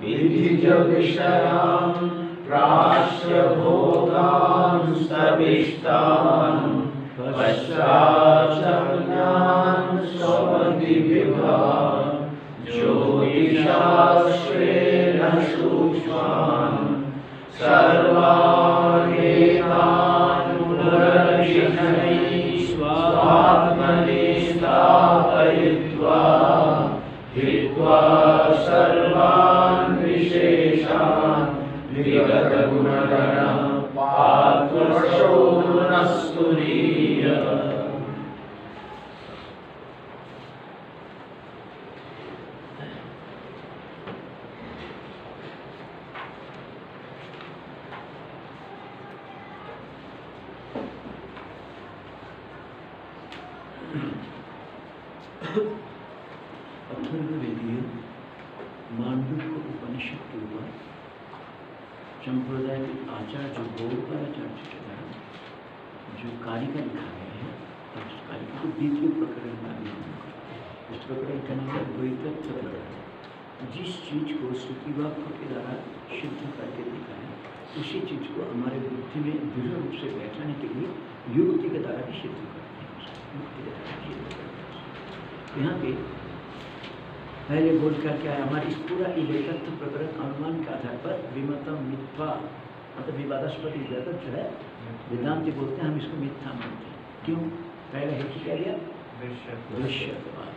विधिज विषयान् प्राश्य भोगान् स्तविष्टान् पश्चाचज्ञान् स्वमतिविभा ज्योतिषाश्रेण सूक्ष्मान् हित्वा सर्वान् विशेषान् विगतगुणगण पात्वशोनस्तुरीय अथर्ववेदीय मांडुक्य उपनिषद के ऊपर संप्रदाय के आचार्य गौरवाचार्य के द्वारा जो कारिका लिखा गया है और उस कारिका को द्वितीय प्रकरण का नाम इस प्रकरण का नाम है द्वैतत्व प्रकरण जिस चीज़ को श्रुति वाक्य के द्वारा सिद्ध करके दिखा है उसी चीज़ को हमारे बुद्धि में दृढ़ रूप से बैठाने के लिए युक्ति के द्वारा भी सिद्ध करते हैं उसको। युक्ति के द्वारा भी सिद्ध करते हैं उसको। यहाँ पे पहले बोल कर क्या है हमारी इस पूरा इलेकत्व प्रकरण अनुमान के आधार पर विमतम मिथ्वा मतलब विवादास्पद जगत जो है वेदांति बोलते हैं हम इसको मिथ्या मानते हैं। क्यों? पहले हेतु क्या दिया दृश्यत्वाद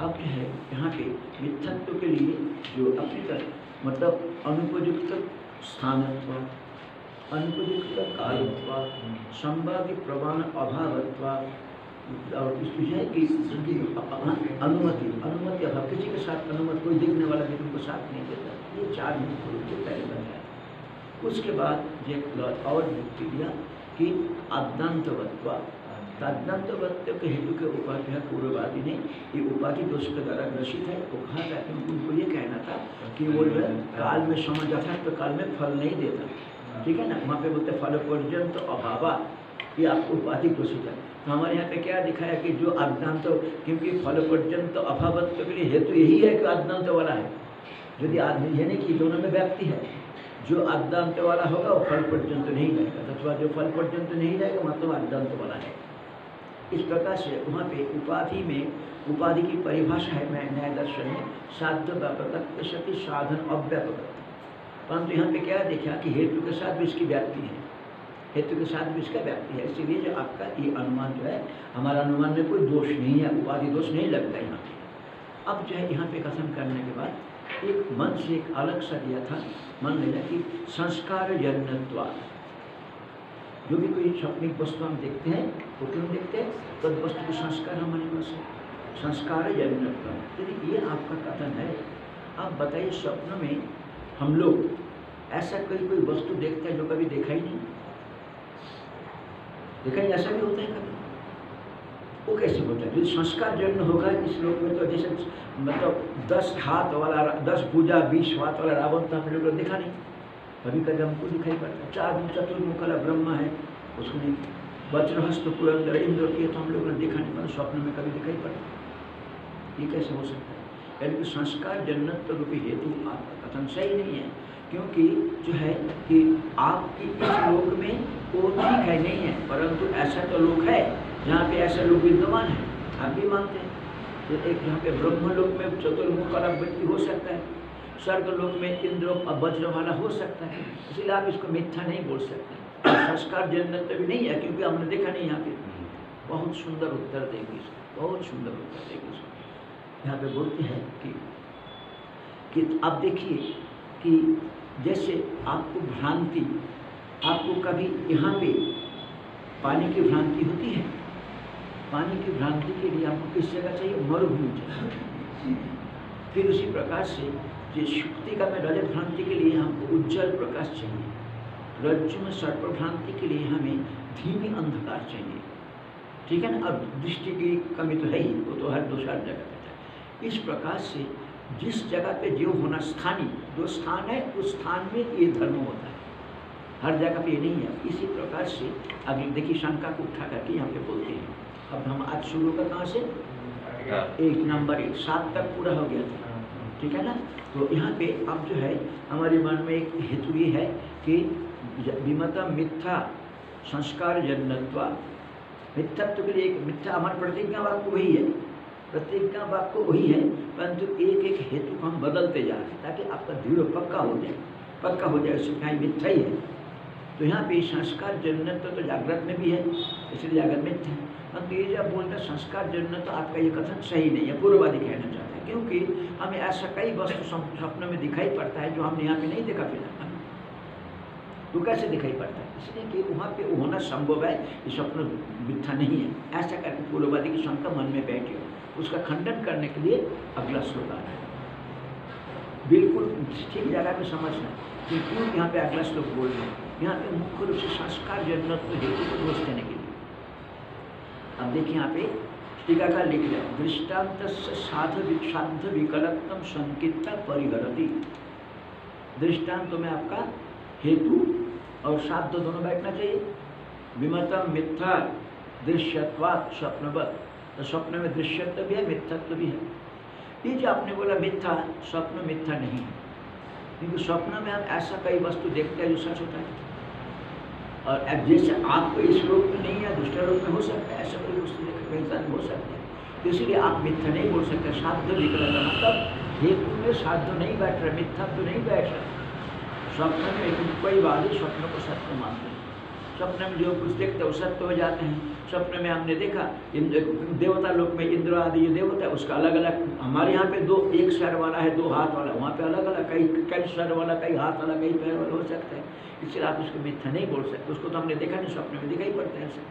अब जो है? यहाँ पे मिथ्यत्व के लिए जो अपनी तरह मतलब अनुपयुक्त स्थानत्व अनुपयुक्त कालत्व संभाव्य प्रमाण अभावत्व और इसकी है कि कि अनुमति अनुमति अभाव। किसी के साथ अनुमति कोई देखने वाला भी तुमको साथ नहीं देता। ये चार मुख्य रूप से पहले बताया उसके बाद एक और युक्ति दिया कि अद्दांतवत्व तद्दंतवत्व के हेतु के उपाधि पूर्ववादी ने ये उपाधि दोष के द्वारा ग्रसित है। वो कहा था कि उनको ये कहना था कि वो है, काल में समझ यथार्थ काल में फल नहीं देता। ठीक है ना? वहाँ पे बोलते फल पर्यंत अभावा। ये आपको उपाधि घोषित है। तो हमारे यहाँ पे क्या दिखाया कि जो अज्ञात क्योंकि फल पर्यंत अभावत्व के लिए हेतु यही है कि अज्ञात वाला है। यदि आदमी ये नहीं कि दोनों में व्यक्ति है जो अज्ञात वाला होगा वो फल पर्यंत नहीं जाएगा। अथवा जो फल पर्यंत नहीं जाएगा मतलब अज्ञात वाला है। इस प्रकार से वहाँ पे उपाधि में, उपाधि की परिभाषा है मैं न्याय दर्शन में, साध्य व्यापक सती साधन अव्यापक परंतु यहाँ पे क्या देखा कि हेतु के साथ भी इसकी व्याप्ति है। हेतु के साथ भी इसका व्याप्ति है। इसीलिए जो आपका ये अनुमान जो है, हमारा अनुमान में कोई दोष नहीं है, उपाधि दोष नहीं लगता यहाँ पे। अब जो है, यहाँ पे कथन करने के बाद एक मन से एक अलग सा दिया था। मन लिया कि संस्कार जन्नत्वा जो भी कोई स्वप्निक वस्तु हम देखते हैं, वो क्यों देखते हैं? तद वस्तु के संस्कार हमारे पास है। संस्कार जन्नत्व यदि ये आपका कथन है। आप बताइए स्वप्न में हम लोग ऐसा कोई कोई वस्तु देखते हैं जो कभी देखा ही नहीं? देखा ही ऐसा भी होता है कभी? वो कैसे होता है? संस्कार जन्म होगा, इस लोक में तो जैसे मतलब दस हाथ वाला दस पूजा, बीस हाथ वाला रावण तो हम लोग ने देखा नहीं। कभी कभी हमको दिखाई पड़ता है। चार दिन चतुर्मुख वाला ब्रह्मा है उसको नहीं वज्रहस्त पुरंदर इंद्र के तो हम लोग ने देखा नहीं मतलब स्वप्न में कभी दिखाई पड़ता ये कैसे हो सकता है? यानी कि संस्कार जन्नत रूपी हेतु आपका कथन सही नहीं है, क्योंकि जो है कि आपकी इस लोक में वो ठीक है, नहीं है, परंतु ऐसा तो लोक है जहाँ पे ऐसे लोग विद्यमान है, आप भी मानते हैं। तो एक जहाँ पे ब्रह्म लोक में चतुर्मुख वाला व्यक्ति हो सकता है स्वर्ग लोक में इंद्र वज्र वाला हो सकता है, इसलिए आप इसको मिथ्या नहीं बोल सकते। संस्कार जन्नत भी नहीं है, क्योंकि हमने देखा नहीं यहाँ पे। बहुत सुंदर उत्तर देगी इसको, बहुत सुंदर उत्तर देगी इसको। यहाँ पे बोलते हैं कि कि आप देखिए कि जैसे आपको भ्रांति, आपको कभी यहाँ पे पानी की भ्रांति होती है? पानी की भ्रांति के लिए आपको किस जगह चाहिए? मरुभूमि चाहिए फिर उसी प्रकार से जो शुक्ति का में रजत भ्रांति के लिए हमको उज्जवल प्रकाश चाहिए रज्जु में सर्प भ्रांति के लिए हमें धीमी अंधकार चाहिए। ठीक है ना? अब दृष्टि की कमी तो है ही, वो तो हर दूसरा जगह पे है इस प्रकार से जिस जगह पे जो होना स्थानीय, जो स्थान है, उस स्थान में ये धर्म होता है। हर जगह पे ये नहीं है। इसी प्रकार से अगले देखिए शंका को उठा करके यहाँ पे बोलते हैं। अब हम आज शुरू का कहाँ से एक नंबर एक सात तक पूरा हो गया था। ठीक है ना? तो यहाँ पे अब जो है हमारे मन में एक हेतु ये है कि विमता मिथ्या संस्कार जन्नत्वा। मिथ्यात्व के लिए एक मिथ्या हमारे प्रतिज्ञा वाक्य वही है। प्रतिज्ञा वाक्य वही है परंतु एक एक हेतु को हम बदलते जा रहे हैं ताकि आपका दृढ़ पक्का हो जाए। पक्का हो जाए उससे कहीं मिथ्या ही है। तो यहाँ पे संस्कार जन्नत तो जागृत में भी है इसलिए जागृत मिथ्या है। परंतु ये जब बोलते हैं संस्कार जन्नत तो आपका ये कथन सही नहीं है, पूर्ववादी कहना चाहते हैं, क्योंकि हमें ऐसा कई वस्तु सप- स्वप्न में दिखाई पड़ता है जो हमने यहाँ पे नहीं देखा फ़िलहाल। तो कैसे दिखाई पड़ता है? इसलिए कि वहाँ पे होना संभव है, ये स्वप्न मिथ्या नहीं है। ऐसा करके पूर्ववादी की शंका मन में बैठी हो। उसका खंडन करने के लिए अगला श्लोक आ रहा है। बिल्कुल ठीक जगह पे समझना कि क्यों यहाँ पे अगला श्लोक बोल रहे हैं। यहाँ पे मुख्य रूप से संस्कार जन्नत हेतु को दोष देने के लिए। अब देखिए यहाँ पे टीकाकार लिख रहे हैं। दृष्टांत साध साध विकलत्म संकित परिहरती। दृष्टांत में आपका हेतु और साध्य दोनों बैठना चाहिए। विमतम मिथ्या दृश्यत्वात् स्वप्नवत। तो स्वप्न में दृश्यत्व भी है, मिथ्यत्व भी है। ये जो आपने बोला मिथ्या, स्वप्न मिथ्या नहीं है। क्योंकि स्वप्न में हम ऐसा कई वस्तु देखते हैं जो सच होता है। और अब जैसे आपको इस रूप में नहीं है, दूसरे रूप में हो सकता है, ऐसा कोई देखकर कई इंसान हो सकता है। तो इसीलिए आप मिथ्या नहीं बोल सकते साध्य निकल रहा मतलब हेतु में साध्य नहीं बैठ रहा, मिथ्या तो नहीं बैठ रहा। स्वप्न में कोई वादी स्वप्न को सत्य मानते हैं। स्वप्न में जो कुछ देखते हैं, वो सत्य हो जाते हैं। स्वप्न में हमने देखा देवता लोक में इंद्र आदि जो देवता है, उसका अलग अलग हमारे यहाँ पे दो, एक सर वाला है, दो हाथ वाला, वहाँ पे अलग अलग कई कई सर वाला, कई हाथ वाला, कई पैर वाला हो सकता है। इसलिए आप उसको मिथ्या नहीं बोल सकते। उसको तो हमने देखा नहीं स्वप्न में दिखाई पड़ता है ऐसे।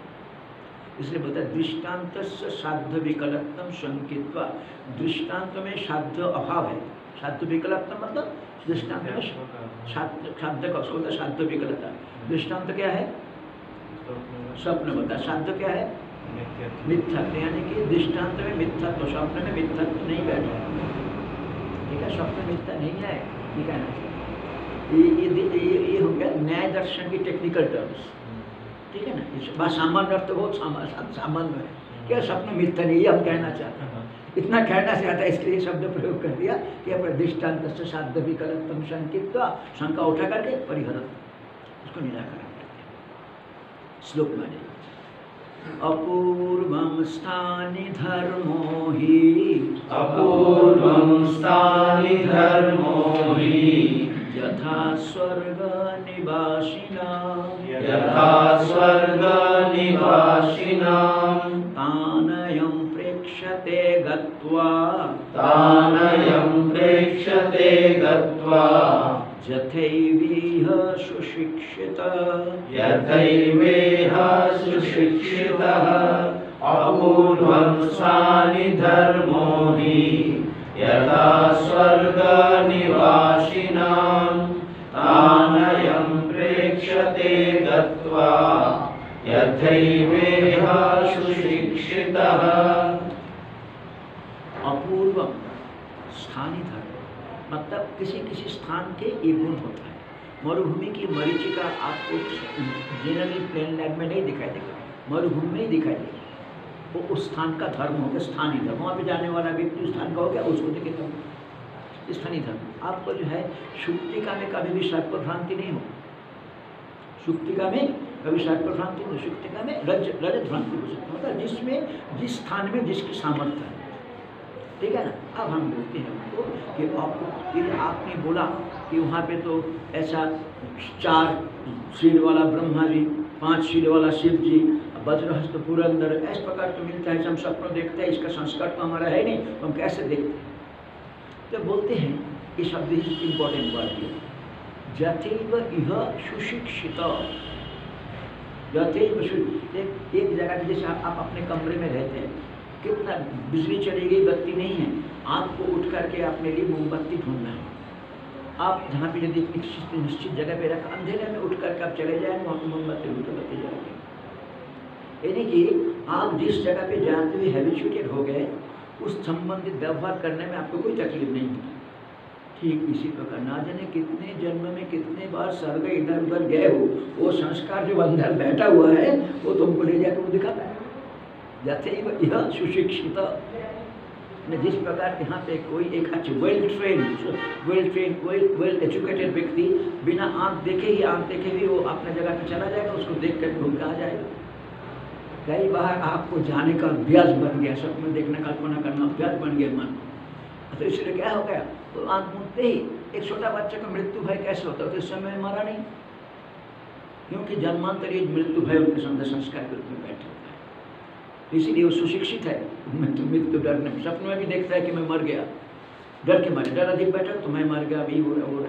इसलिए बोलता है दृष्टांत साध्य विकलत्म संकित्वा दृष्टांत में साध्य अभाव है। साध्य विकलत्म मतलब दृष्टांत में साध्य का उसको बोलता है साध्य विकलता। दृष्टांत क्या है? स्वप्न बता साध्य क्या है? मिथ्यात्व। यानी कि दृष्टांत में मिथ्यात्व स्वप्न में मिथ्यात्व नहीं बैठा। ठीक है स्वप्न मिथ्या नहीं है ये कहना चाहिए ये हो गया न्याय दर्शन की टेक्निकल टर्म्स ठीक है ना? बात सामान्य अर्थ बहुत सामान्य है। क्या स्वप्न मिथ्या नहीं ये हम कहना चाहते हैं। इतना कहना चाहता है इसके लिए शब्द प्रयोग कर दिया कि अपने दृष्टांत से साध्य विकल्पम संकित शंका उठा करके परिहरत उसको निराकरण करते श्लोक में अपूर्वं स्थानि धर्मो हि। अपूर्वं स्थानि धर्मो हि। यथा स्वर्गनिवासिनां। यथा स्वर्गनिवासिनां। तानयं प्रेक्षते गत्वा। तानयं प्रेक्षते गत्वा। यथैवीह सुशिक्षित। यथैवेह सुशिक्षितः। अपूर्वं स्थानि धर्मो हि। यथा स्वर्गनिवासिनां। तानयं प्रेक्षते यथैवेह सुशिक्षितः स्थानीय धर्म मतलब किसी किसी स्थान के एक गुण होता है। मरुभूमि की मरीचिका आपको जनरली प्लेन लैंड में नहीं दिखाई देगा। मरुभूमि में ही दिखाई देगा। वो उस स्थान का धर्म हो गया, स्थानीय धर्म। वहाँ पे जाने वाला व्यक्ति उस स्थान का हो गया, उसको देखे तो स्थानीय धर्म आपको जो है शुक्तिका में कभी भी सर्प भ्रांति नहीं हो। शुक्तिका में कभी सर्प भ्रांति नहीं शुक्तिका में रज रजत भ्रांति हो सकती मतलब जिसमें, जिस स्थान में जिसकी सामर्थ्य है। ठीक है ना? अब हम बोलते हैं उनको कि आपको ये आपने बोला कि वहाँ पे तो ऐसा चार शील वाला ब्रह्मा जी, पाँच शील वाला शिव जी वज्रहस्त पुरंदर इस प्रकार तो मिलता है, हम सपनों देखते हैं, इसका संस्कार तो हमारा है नहीं तो हम कैसे देखते हैं? तो बोलते हैं? ये शब्द इम्पोर्टेंट वर्ड है। जथैव इह सुशिक्षित। जथैव एक एक जगह जैसे आप, अपने कमरे में रहते हैं कितना बिजली चली गई बत्ती नहीं है आपको उठ करके अपने लिए मोमबत्ती ढूंढना है। आप जहाँ पे यदि निश्चित जगह पे रख अंधेरे में उठ करके आप चले जाए वहाँ पे मोमबत्ती बत्ती जलाएँगे यानी कि आप जिस जगह पे जानते हुए हैबिचुएटेड हो गए उस संबंधित व्यवहार करने में आपको कोई तकलीफ़ नहीं होती। ठीक इसी प्रकार ना जाने कितने जन्म में कितने बार स्वर्ग इधर उधर गए हो, वो संस्कार जो अंदर बैठा हुआ है, वो तुमको ले जाकर वो दिखाता है। जैसे ही यह सुशिक्षित जिस प्रकार यहाँ पे कोई एक अच्छे well train well train well well educated व्यक्ति बिना आँख देखे ही, आँख देखे भी वो अपने जगह पे चला जाएगा, उसको देख कर घूम आ जाएगा। कई बार आपको जाने का अभ्यास बन गया, सपने देखना, कल्पना करना अभ्यास बन गया मन। तो इसलिए क्या हो गया? तो आँख मूंदते ही, एक छोटा बच्चे का मृत्यु भय कैसे होता है? तो इस समय मरा नहीं। क्योंकि जन्मांतरीय मृत्यु भय उनके संदर्भ संस्कार के रूप में बैठे होता है। इसीलिए वो सुशिक्षित है। मृत्यु मृत्यु डर नहीं, सपने में भी देखता है कि मैं मर गया। डर के मारे, डर अधिक बैठा तो मैं मर गया, अभी हो रहा हो रहा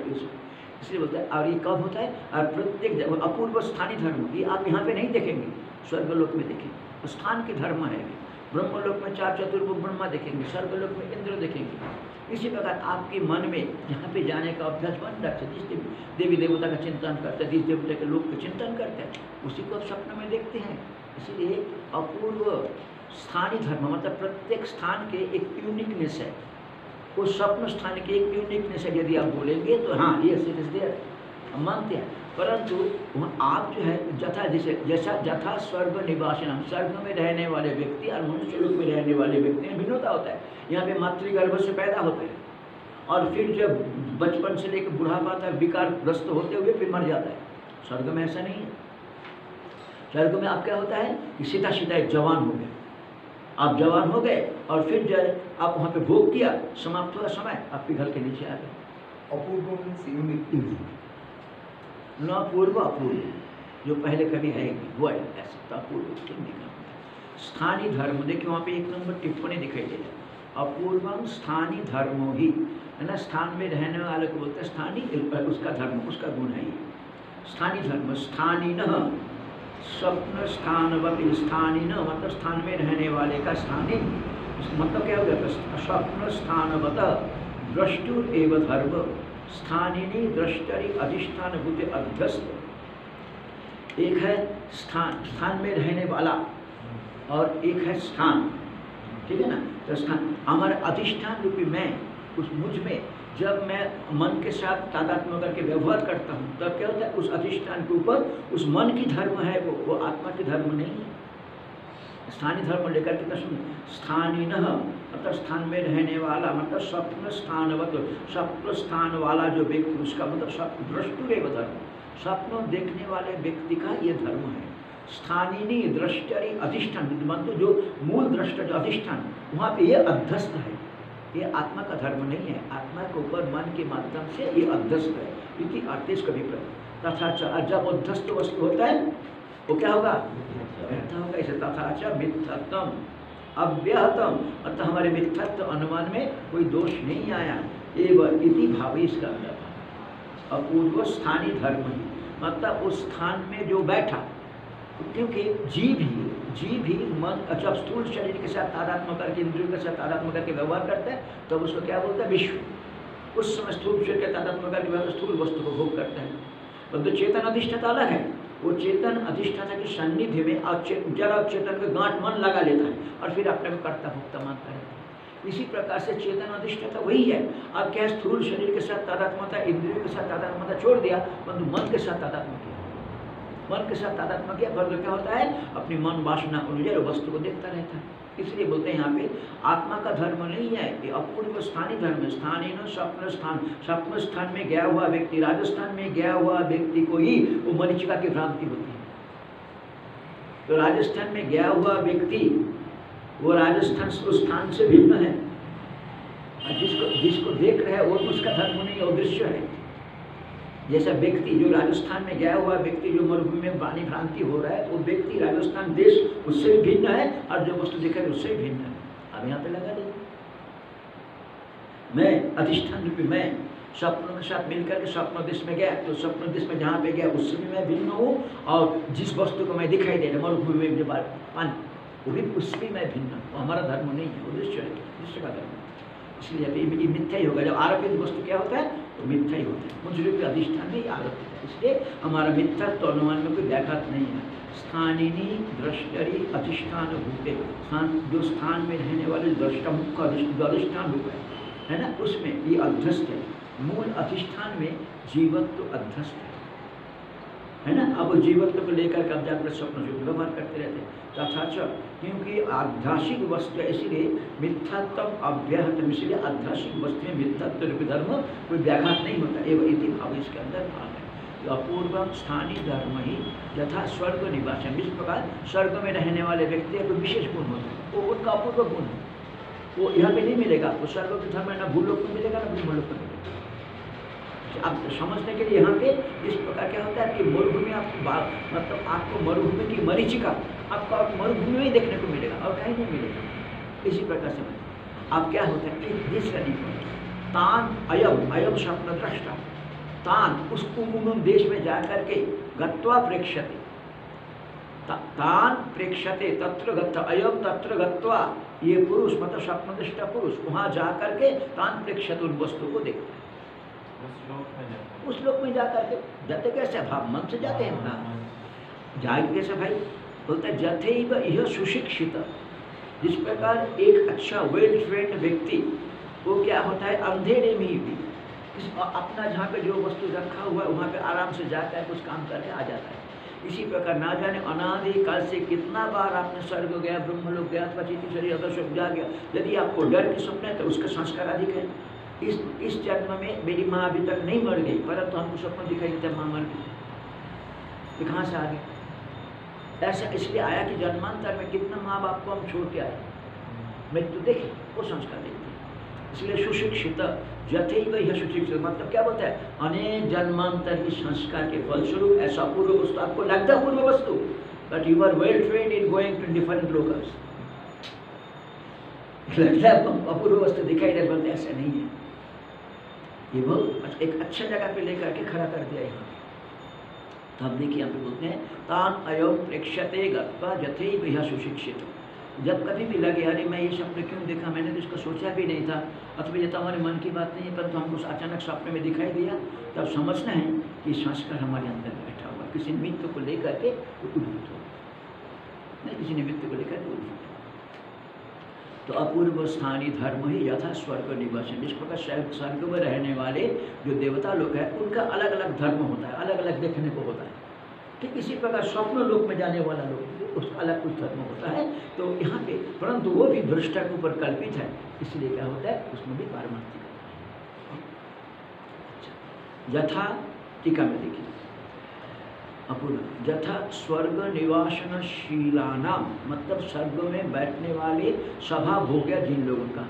इसलिए बोलता है, और ये कब होता है? और प्रत्येक अपूर्व स्थानीय धर्म, ये आप यहाँ पे नहीं देखेंगे। स्वर्गलोक में देखेंगे। स्थान के धर्म है ब्रह्मलोक में चार चतुर्भुज, ब्रह्मा देखेंगे। स्वर्गलोक में इंद्र देखेंगे। इसी प्रकार आपके मन में जहाँ पे जाने का अभ्यास बन रखा है जिस देवी देवी देवता का चिंतन करते हैं जिस देवता के लोक का चिंतन करते हैं उसी को आप स्वप्न में देखते हैं। इसीलिए अपूर्व स्थानीय धर्म मतलब प्रत्येक स्थान के एक यूनिकनेस है। उस स्वप्न स्थान की एक यूनिकनेस है। यदि आप बोलेंगे तो हाँ ये मानते हैं। परंतु आप जो है, जथा जैसे जैसा जथा स्वर्ग निवासी नाम स्वर्ग में रहने वाले व्यक्ति और मनुष्य लोक में रहने वाले व्यक्ति में भिन्नता होता है। यहाँ पे मातृगर्भ से पैदा होते हैं। और फिर जब बचपन से लेकर बुढ़ापा तक विकार ग्रस्त होते हुए फिर मर जाता है। स्वर्ग में ऐसा नहीं है। स्वर्ग में आप क्या होता है कि सीधा सीधा एक जवान हो गए आप जवान हो गए और फिर जो आप वहाँ पे भोग किया, समाप्त हुआ समय आप पिघल के नीचे आ गए। न पूर्व अपूर्व। जो पहले कभी है वो ऐसा ठीक निकला स्थानीय धर्म, देखिए वहाँ पे एक नंबर टिप्पणी दिखाई दे रहा है। अपूर्वम स्थानीय धर्मो ही। है ना, स्थान में रहने वाले को बोलते हैं स्थानीय उसका धर्म, उसका गुण है स्थानीय धर्म स्थानीय न स्वप्न स्थानवती स्थानीय न मतलब स्थान में रहने वाले का स्थानीय। मतलब क्या हो गया स्वप्न स्थानवत, द्रष्टुर एव धर्म। स्थानिनी द्रष्टरी अधिष्ठान बुद्धि अध्यस्त एक है स्थान स्थान में रहने वाला और एक है स्थान। ठीक है ना? तो स्थान हमारा अधिष्ठान रूपी मैं, उस मुझमें, जब मैं मन के साथ तादात्म्य करके व्यवहार करता हूँ, तब क्या होता है? उस अधिष्ठान के ऊपर, उस मन की धर्म है वो वो आत्मा की धर्म नहीं है। स्थानीय धर्म लेकर के सुन स्थानीय मतलब स्थान में रहने वाला मतलब स्वप्न स्थानवत स्वप्न स्थान वाला जो व्यक्ति, उसका मतलब स्वप्न दृष्टुरेव धर्म स्वप्न देखने वाले व्यक्ति का ये धर्म है। स्थानीय दृष्टि अधिष्ठान मतलब जो मूल दृष्ट, जो अधिष्ठान, वहाँ पे ये अध्यस्त है। ये आत्मा का धर्म नहीं है। आत्मा के ऊपर मन के माध्यम से ये अध्यस्त है। क्योंकि अर्थेश कभी तथा जब अध्यस्त वस्तु होता है वो क्या होगा? व्यर्थ होगा। इसे तथा च मिथ्यत्म अव्यहतम अतः हमारे मिथ्यत्व अनुमान में कोई दोष नहीं आया। एवं इति भाव इसका था अपूर्व स्थानीय धर्म ही। मतलब उस स्थान में जो बैठा, क्योंकि जीव ही जीव ही मन अच्छा स्थूल शरीर के साथ तादात्म करके, इंद्रियों के साथ तादात्म करके व्यवहार करता है, तब तो उसको क्या बोलता है? विश्व। उस समय स्थूल शरीर के तादात्म करके स्थूल वस्तु को भोग करता है। परंतु चेतन अधिष्ठता अलग है। वो चेतन अधिष्ठाता की सन्निधि में और चे, जरा चेतन को गांठ मन लगा लेता है और फिर अपने को कर्ता भोक्ता मानता है। इसी प्रकार से चेतन अधिष्ठाता वही है। अब क्या स्थूल शरीर के साथ तादात्मता इंद्रियों के साथ तादात्मता छोड़ दिया परंतु मन के साथ तादात्म किया? मन के साथ तादात्म किया पर क्या होता है? अपनी मन वासना अनुजय वस्तु को देखता रहता है। इसलिए बोलते हैं यहाँ पे, आत्मा का धर्म नहीं है ये अपूर्व स्थानीय धर्म स्थानीय न स्वप्न स्थान। स्वप्न स्थान में गया हुआ व्यक्ति, राजस्थान में गया हुआ व्यक्ति को ही वो मरीचिका की भ्रांति होती है। तो राजस्थान में गया हुआ व्यक्ति, वो राजस्थान स्थान से भिन्न है। जिसको जिसको देख रहे हैं, वो उसका धर्म नहीं है, वो दृश्य है। जैसा व्यक्ति जो राजस्थान में गया हुआ व्यक्ति जो मरुभूमि में पानी भ्रांति हो रहा है, वो व्यक्ति राजस्थान देश उससे भी भिन्न है और जो वस्तु देखा उससे भी भिन्न है। अब यहाँ पे लगा दीजिए मैं अधिष्ठान रूपी मैं स्वप्नों के साथ मिलकर के स्वप्न देश में गया तो स्वप्न देश में जहाँ पे गया, उससे भी मैं भिन्न हूँ और जिस वस्तु को मैं दिखाई दे रहा मरुभूमि में पानी, वो भी उससे भी मैं भिन्न हूँ। हमारा धर्म नहीं है, वो दृश्य है दृश्य का धर्म इसलिए मिथ्या ही होगा। जब आरोपित वस्तु क्या होता है? तो मिथ्या ही होता है। मुझ रूपी अधिष्ठान में ही आरोपित है, इसलिए हमारा मिथ्या तो अनुमान में कोई व्याघात नहीं है। स्थानिनी दृष्टरी अधिष्ठान भूते स्थान, जो स्थान में रहने वाले दृष्टा मुख्य अधिष्ठान रूप है है ना? उसमें ये अध्यस्त है। मूल अधिष्ठान में जीवत्व अध्यस्त है। है ना? अब जीवत्व को लेकर के जाकर स्वप्न, जो व्यवहार करते रहते हैं। तथा क्योंकि आध्यासिक वस्तु है, इसीलिए मिथ्यात्व अव्याहत इसलिए आध्यासिक वस्तु में मिथ्यात्व रूपी धर्म कोई व्याघात नहीं होता एवं इति भाव इसके अंदर भाव है तो अपूर्व स्थानीय धर्म ही यथा स्वर्ग निवास है। इस प्रकार स्वर्ग में रहने वाले व्यक्ति कोई विशेष गुण होता है। वो उनका अपूर्व गुण है। वो यहाँ पे नहीं मिलेगा। आपको स्वर्ग के धर्म में ना भूलोक में मिलेगा ना ब्रह्मलोक में मिलेगा। आप समझने के लिए यहाँ पे इस प्रकार क्या होता है कि मरुभूमि आपको मतलब आपको मरुभूमि की मरीचिका आपको आप मरुभूमि में ही देखने को मिलेगा और कहीं नहीं मिलेगा। इसी प्रकार से अब क्या होता है? एक दूसरा निपुण तान अयम अयम स्वप्न दृष्टा। तान उसको उन्होंने देश में जा करके गत्वा प्रेक्षते। तान प्रेक्षते, तत्र गत्वा अयम, तत्र गत्वा ये पुरुष मतलब स्वप्नदृष्टा पुरुष, वहाँ जा करके तान प्रेक्षत उन वस्तु को देखते हैं। उस लोक में जा करके जाते कैसे भाव मन से जाते हैं ना जाएँगे कैसे भाई? बोलते हैं जथैव यह सुशिक्षित। जिस प्रकार एक अच्छा वेल ट्रेंड व्यक्ति वो क्या होता है अंधेरे में ही भी इस अपना जहाँ पे जो वस्तु रखा हुआ है वहाँ पे आराम से जाता है कुछ काम करके आ जाता है। इसी प्रकार ना जाने अनादि काल से कितना बार आपने स्वर्ग गया ब्रह्म लोग गया अथवा चीटी शरीर अगर सब जा गया यदि आपको डर की स्वप्न है तो उसका संस्कार अधिक है। इस इस जन्म में मेरी माँ अभी तक नहीं मर गई, परंतु हमको स्वप्न दिखाई देता माँ मर गई। ये कहाँ से आ गई? ऐसा इसलिए आया कि जन्मांतर में कितना माँ बाप को हम छोड़ के आए। मृत्यु देखे, वो संस्कार देखते हैं इसलिए सुशिक्षित जथैव यह सुशिक्षित मतलब क्या बोलता है? अनेक जन्मांतर की संस्कार के फलस्वरूप, ऐसा पूर्व वस्तु आपको लगता है पूर्व वस्तु but you are well train in going to different locals लगता है अपूर्व वस्तु दिखाई दे, बोलते ऐसा नहीं है। ये वो एक अच्छा जगह पे लेकर के खड़ा कर दिया यहाँ तो अब देखिए पे बोलते हैं, तान अयम प्रेक्षते जथैव यह सुशिक्षित। जब कभी भी लगे, अरे, मैं ये स्वप्न क्यों देखा? मैंने तो इसको सोचा भी नहीं था। अथवा ये तो हमारे मन की बात नहीं है, परंतु हमको अचानक स्वप्न में दिखाई दिया, तब समझना है कि संस्कार हमारे अंदर बैठा हुआ किसी निमित्त को लेकर के उद्भूत हो नहीं, किसी निमित्त को लेकर के उद्भूत तो अपूर्व स्थानीय धर्म ही यथा स्वर्ग निवासन इस प्रकार स्वर्ग में रहने वाले जो देवता लोग हैं, उनका अलग अलग धर्म होता है अलग अलग देखने को होता है। ठीक इसी प्रकार स्वप्न लोक में जाने वाला लोग उसका अलग कुछ धर्म होता है। तो यहाँ पे, परंतु वो भी दृष्टा के ऊपर कल्पित है, इसलिए क्या होता है, उसमें भी पारमार्थिक। अच्छा। यथा टीका में देखिए। अपूर्ण यथा स्वर्ग निवासन शीलाना मतलब स्वर्ग में बैठने वाले सभा भोग गया जिन लोगों का।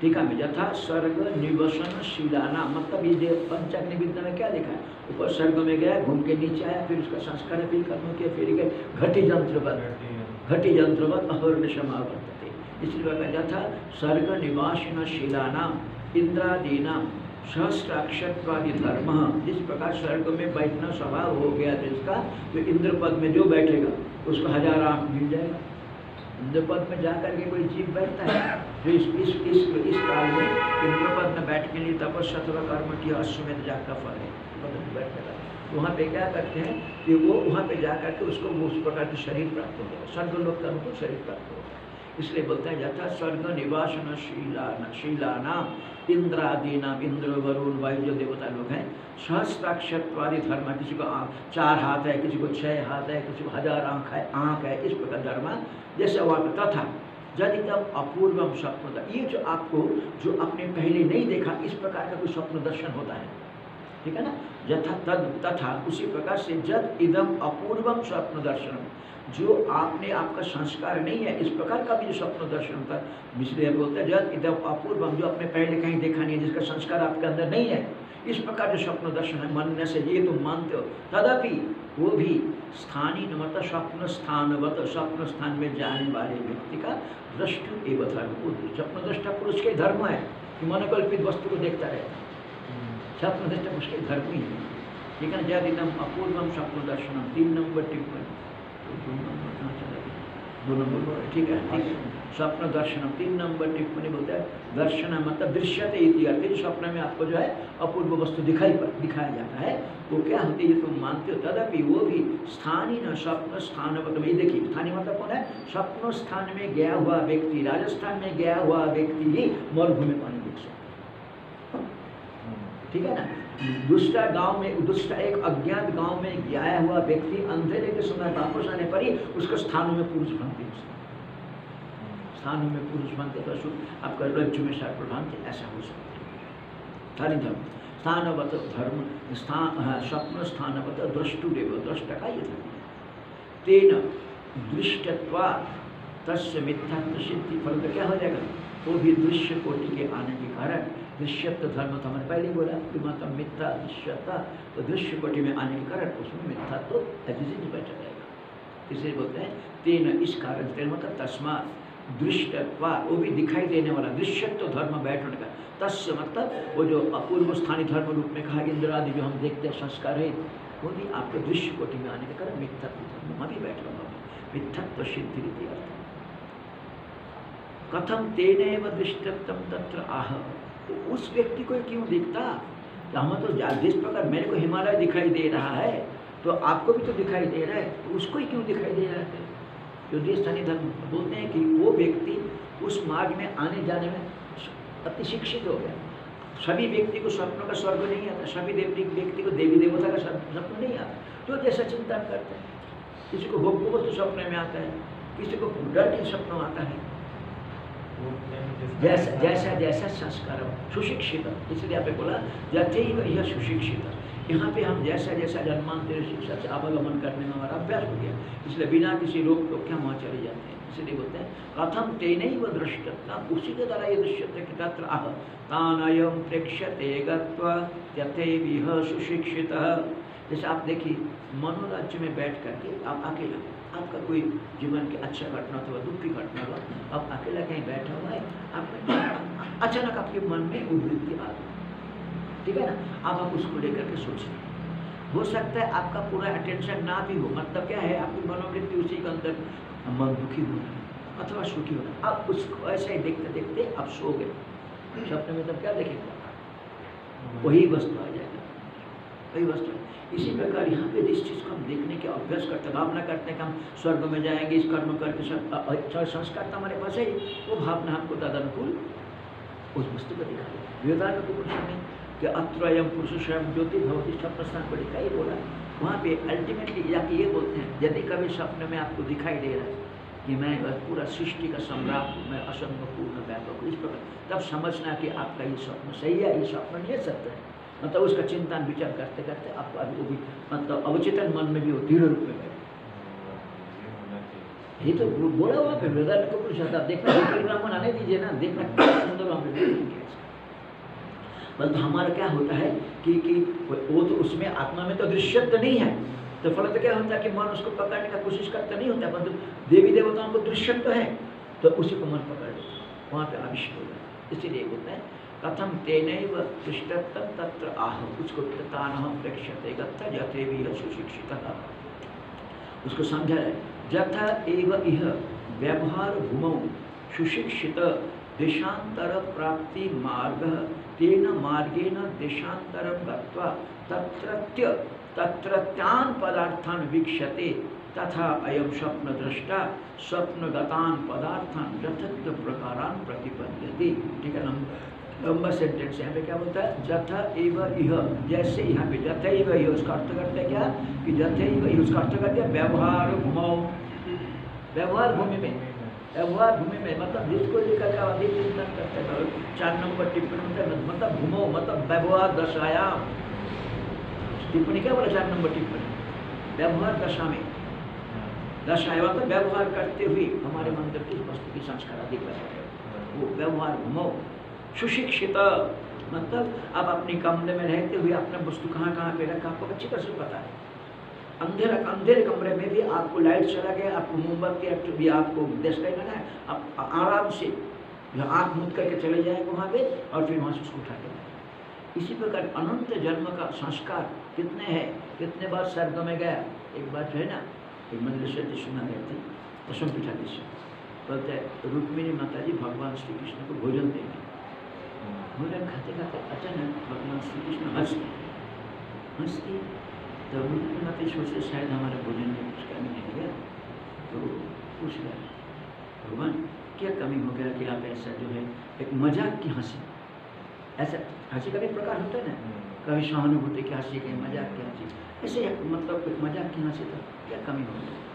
टीका में यथा स्वर्ग निवसन शीलाना मतलब ये जो पंचाग्नि में क्या लिखा है? ऊपर स्वर्ग में गया, घूम के नीचे आया, फिर उसका संस्कार, फिर कर्म किया फिर गए, घटी यंत्रवत। घटी यंत्रवत अहर्ण समावर्तते इसलिए कहता यथा स्वर्ग निवासन शीलाना इंद्रादीना सहस्त्राक्षरवादी धर्म। जिस प्रकार स्वर्ग में बैठना स्वभाव हो गया जिसका तो इंद्र पद में जो बैठेगा, उसको हज़ार आँख मिल जाएगा। इंद्र पद में जा करके कोई जीव बैठता है जो इस इस इस इस काल में इंद्र पद में बैठ के लिए तपस्या अथवा कर्म किया अश्वमेध जाग का फल है पद बैठेगा तो वहाँ पे क्या करते हैं कि वो वहाँ पे जा करके उसको उस प्रकार के शरीर प्राप्त हो जाएगा स्वर्ग लोग का उनको शरीर प्राप्त होगा इसलिए बोलते हैं यथा स्वर्ग निवासन शीलाना शीलाना इंद्रादि नाम इंद्र, वरुण, वायु जो देवता लोग हैं। सहस्त्राक्षरवादी धर्म, किसी को चार हाथ है, किसी को छह हाथ है, किसी को हज़ार आँख है आँख है, इस प्रकार धर्म। जैसे वहाँ पर तथा, यदि तब अपूर्वम स्वप्न ये जो आपको, जो आपने पहले नहीं देखा, इस प्रकार का कोई स्वप्न दर्शन होता है। ठीक है ना? यथा तद तथा उसी प्रकार से जद इदम अपूर्वम स्वप्न दर्शनम जो आपने आपका संस्कार नहीं है, इस प्रकार का भी जो स्वप्न दर्शन है इसलिए बोलते हैं जद इदम अपूर्वम जो आपने पहले कहीं देखा नहीं है, जिसका संस्कार आपके अंदर नहीं है, इस प्रकार जो स्वप्न दर्शन है, मानने से ये तुम मानते हो। तदपि वो भी स्थानीय मतलब स्वप्न स्थानवत स्वप्न स्थान में जाने वाले व्यक्ति का दृष्टि एवं धर्म। स्वप्न दृष्टा पुरुष के धर्म है, कि मनोकल्पित वस्तु को देखता रहता है। स्वप्न दृष्टा पुरुष के धर्म ही है। ठीक है जय दिनम अपूर्वम स्वप्न दर्शनम तीन नंबर टिप्पणी तो दो नंबर कहाँ चला गया। दो नंबर ठीक है? ठीक है। स्वप्न दर्शनम तीन नंबर टिप्पणी बोलते हैं। दर्शन मतलब दृश्यते इति स्वप्न में आपको जो है अपूर्व वस्तु दिखाई दिखाया जाता है। वो क्या होती है ये तुम मानते हो, तदपि वो भी स्थानीय न स्वप्न स्थान मतलब ये देखिए। स्थानीय मतलब कौन है? स्वप्न स्थान में गया हुआ व्यक्ति, राजस्थान में गया हुआ व्यक्ति ही मरुभूमि पानी ठीक है ना? दूसरा गाँव में दूसरा एक अज्ञात गाँव में गया हुआ व्यक्ति अंधेरे के समय वापस आने पर ही उसके स्थानों में पुरुष बनते स्थानों में पुरुष बनते तो शुभ आपका रज्जु में सर्प भ्रांति ऐसा हो सकता है। सारी धर्म, स्थानवत धर्म, स्थान स्वप्न स्थानवत द्रष्टुदेव दृष्ट का ये धर्म तेन दृष्टत्वा तस्य मिथ्यात्व सिद्धि फल का क्या हो जाएगा? वो भी दृश्य कोटि के आने के कारण दृश्यत्व धर्म तो हमने पहले ही बोला कि मतलब मिथ्या दृश्यता तो दृश्य कोटि में आने के कारण उसमें मिथ्या तो एग्जिस्ट बैठा जाएगा इसे बोलते हैं, तेन इस कारण तेन मतलब तस्मात दृष्टत्वा, वो भी दिखाई देने वाला दृश्यत्व धर्म बैठने का। तस्य मतलब वो जो अपूर्व स्थानीय धर्म रूप में कहा, इंद्र आदि जो हम देखते हैं, संस्कार है, वो भी आपके दृश्य कोटि में आने के कारण मिथ्यात्व धर्म में भी बैठ रहा मिथ्यात्व सिद्धि रीति अर्थ। कथम तेने दृष्टत्व तत्र आह। तो उस व्यक्ति को क्यों दिखता? तो हम तो जिस प्रकार मेरे को हिमालय दिखाई दे रहा है तो आपको भी तो दिखाई दे रहा है तो उसको ही क्यों दिखाई दे रहा है? क्योंकि स्थानीय धर्म बोलते हैं कि वो व्यक्ति उस मार्ग में आने जाने में अति शिक्षित हो गया। सभी व्यक्ति को स्वप्नों का स्वर्ग नहीं आता, सभी देवती व्यक्ति को देवी देवता का स्वप्न स्वप्न नहीं आता। तो जैसा चिंतन करते हैं, किसी को भोग वस्तु सपने में आता है, किसी को डर के सपनों आता है। जैसा जैसा जैसा संस्कार सुशिक्षित इसलिए आपने बोला जथे ही यह सुशिक्षित यहाँ पे हम जैसा जैसा जन्मांतर शिक्षा से अवगमन करने में हमारा अभ्यास हो गया। इसलिए बिना किसी रोक टोक के हम वहाँ चले जाते हैं। इसलिए बोलते हैं कथम तेन व दृष्टता उसी के द्वारा ये दृश्यते कि तत्र आह तानयम प्रेक्ष्यते गत्वा यथेविह सुशिक्षित। जैसे आप देखिए मनोराज्य में बैठ करके आप अकेला आपका कोई जीवन की अच्छा घटना अथवा दुख की घटना हुआ, आप अकेला कहीं बैठा हुआ है आप अचानक आपके मन में उद्वृत्ति आ गई ठीक है ना? अब आप उसको लेकर के सोच हो सकता है आपका पूरा अटेंशन ना भी हो मतलब क्या है? आपकी मनोवृत्ति उसी के अंदर मन दुखी हो रहा है अथवा सुखी हो रहा है। आप उसको ऐसे ही देखते देखते आप सो गए। सपने में तब क्या देखेंगे? वही वस्तु आ जाएगा। वही वस्तु है। इसी प्रकार यहाँ पे इस चीज़ को हम देखने के अभ्यास हैं भावना करते हैं कि हम स्वर्ग में जाएँगे इस कर्म करके संस्कार तो हमारे पास है ही, वो भावना हमको तदनुकूल उस वस्तु को दिखा वेदांत को कि अत्र अयम पुरुष स्वयं ज्योति भवती स्वप्न स्थान को दिखाई बोला? वहाँ पे अल्टीमेटली जाके ये बोलते हैं यदि कभी स्वप्न में आपको दिखाई दे रहा है कि मैं पूरा सृष्टि का सम्राट हूँ मैं असंग पूर्ण व्यापक हूँ इस प्रकार तब समझना कि आपका ये स्वप्न सही है ये स्वप्न नहीं है सत्य है। मतलब उसका चिंतन, विचार करते करते आपको अभी वो भी मतलब अवचेतन मन में भी वो दृढ़ रूप में ये तो बोला हुआ पे वेदांत को पूछा था देखना विकल ब्राह्मण आने दीजिए ना, देखना सुंदर परंतु हमारा क्या होता है कि कि वो तो उसमें आत्मा में तो दृश्यत्व नहीं है। तो फल तो क्या होता है कि मन उसको पकड़ने का कोशिश करता नहीं होता, परंतु देवी देवताओं को दृश्यत्व है तो उसी को मन पकड़ लेता वहाँ पे आविष्ट हो जाता इसीलिए बोलते हैं कथम तेन दृष्टत्व तत्र आह उसको तान प्रेक्षते जते भी सुशिक्षित उसको समझा है। यथा एव इह व्यवहार भूमौ सुशिक्षित देशांतर प्राप्ति मार्ग, तेन मार्गेण देशांतरं गत्वा तत्रत्य, तत्रत्यान पदार्थान वीक्षते तथा अयम स्वप्न दृष्टा स्वप्नगतान पदार्थान यथार्थ प्रकारान प्रतिपद्यते। ठीक है ना? लंबा सेंटेंस यहाँ पे क्या बोलता है? जथा एव इह। जैसे यहाँ पे जथा एव इह, उसका अर्थ करते क्या? कि जथा एव इह, उसका अर्थ करते हैं व्यवहार भूमौ व्यवहार भूमि में। व्यवहार भूमि में मतलब जिसको लेकर के अधिक चिंतन करते हैं तो चार नंबर टिप्पणी मतलब मतलब भूमो मतलब व्यवहार दशायाम टिप्पणी क्या बोला चार नंबर टिप्पणी? व्यवहार दशा में। दशाया मतलब व्यवहार करते हुए हमारे मंदिर की वस्तु की संस्कार अधिक वो व्यवहार भूमो सुशिक्षित। मतलब आप अपने कमरे में रहते हुए अपना वस्तु कहाँ कहाँ पे रखा, आपको अच्छी तरह से पता है। अंधेरा, अंधेरे कमरे में भी आपको लाइट चला गया, आपको मोमबत्ती भी आपको देश लगा है, आप आराम से आँख मूद करके चले जाएँगे वहाँ पे और फिर वहाँ से उसको उठा के इसी प्रकार अनंत जन्म का संस्कार कितने हैं? कितने बार स्वर्ग में गया? एक बार जो है ना, एक मंदिर से सुना गया थी दशम पीठाधीश बोलते रुक्मिणी माता जी भगवान श्री कृष्ण को भोजन देंगे। भोजन खाते खाते अचानक भगवान श्री कृष्ण हँसते हँसते तो रुक्मिणी माता जी सोचते शायद हमारे भोजन में कुछ कमी नहीं गया तो पूछ गया भगवान क्या कमी हो गया कि आप ऐसा जो है एक मज़ाक की हँसी? ऐसा हँसी का भी प्रकार होता है ना? कभी सहानुभूति की हँसी कहीं मज़ाक की हँसी। ऐसे मतलब एक मज़ाक की हँसी तो क्या कमी हो होगी?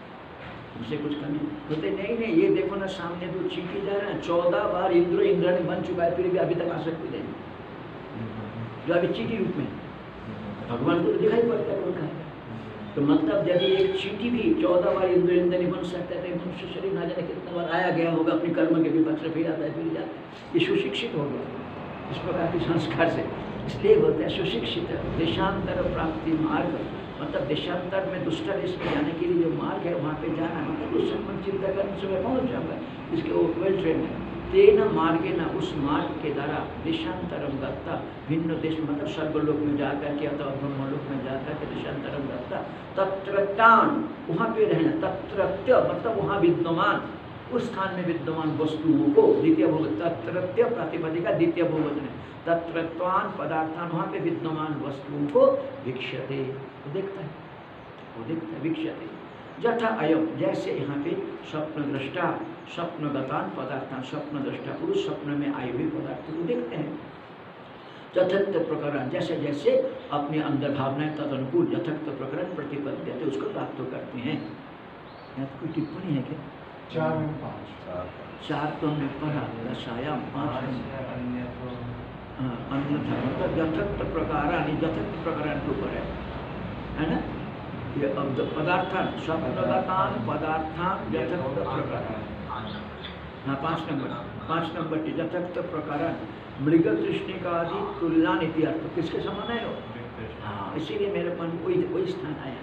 उसे कुछ कमी बोलते, नहीं नहीं, ये देखो ना, सामने तो चीटी जा रहे हैं, चौदह बार इंद्र, इंद्राणी बन चुका है, फिर भी अभी तक आसक्ति नहीं। जो अभी चीटी रूप में भगवान को तो दिखाई पड़ता है उनका तो मतलब यदि एक चीटी भी चौदह बार इंद्र, इंद्राणी बन सकता है तो मनुष्य शरीर ना जाने कितना बार आया गया होगा, अपने कर्म के विपक्ष से फिर आता है, फिर जाता है। ये सुशिक्षित हो गया। इस प्रकार के संस्कार से। इसलिए बोलते हैं, सुशिक्षित देशांतर प्राप्ति मार्ग। मतलब देशांतर में दुष्ट देश में जाने के लिए जो मार्ग है, वहाँ पे जाना मतलब उस समय चिंता करने से मैं पहुँच जाऊँगा इसके वो वेल ट्रेन है तेन मार्गे न उस मार्ग के द्वारा देशांतरम दत्ता, भिन्न देश मतलब स्वर्गलोक में जा करके अथवा ब्रह्मलोक में जा करके देशांतरम दत्ता तत्रतान वहाँ पे रहना, तत्रत्य मतलब वहाँ विद्यमान उस स्थान में विद्यमान वस्तुओं को द्वितीय भोग, तत्रत्य प्रातिपदिका द्वितीय भोगन है। तत्रत्वान पदार्थान, वहाँ पे विद्यमान वस्तुओं को भिक्षते वो देखता है। वो देखता है भिक्षते जथा अयम, जैसे यहाँ पे स्वप्न दृष्टा स्वप्नगतान पदार्थान स्वप्न दृष्टा पुरुष स्वप्न में आए हुए पदार्थ को देखते हैं। यथक्त प्रकरण, जैसे जैसे अपने अंदर भावनाएँ तद अनुकूल यथक्त प्रकरण प्रतिपद्य उसको प्राप्त करते हैं। यहाँ तो कोई टिप्पणी है क्या? चार में पाँच चार तो हमने पढ़ा दशायाम पाँच हमने हाँ, अन्यथा मतलब यथक्त प्रकारान यथक्त प्रकारान के ऊपर है। है ना? ये अब पदार्थान यथक्त प्रकारान हाँ पाँच नंबर। पाँच नंबर के यथक्त प्रकारान मृग तृष्णिका आदि तुलना नीति अर्थ किसके समान है वो? हाँ इसीलिए मेरे मन वही वही स्थान आया।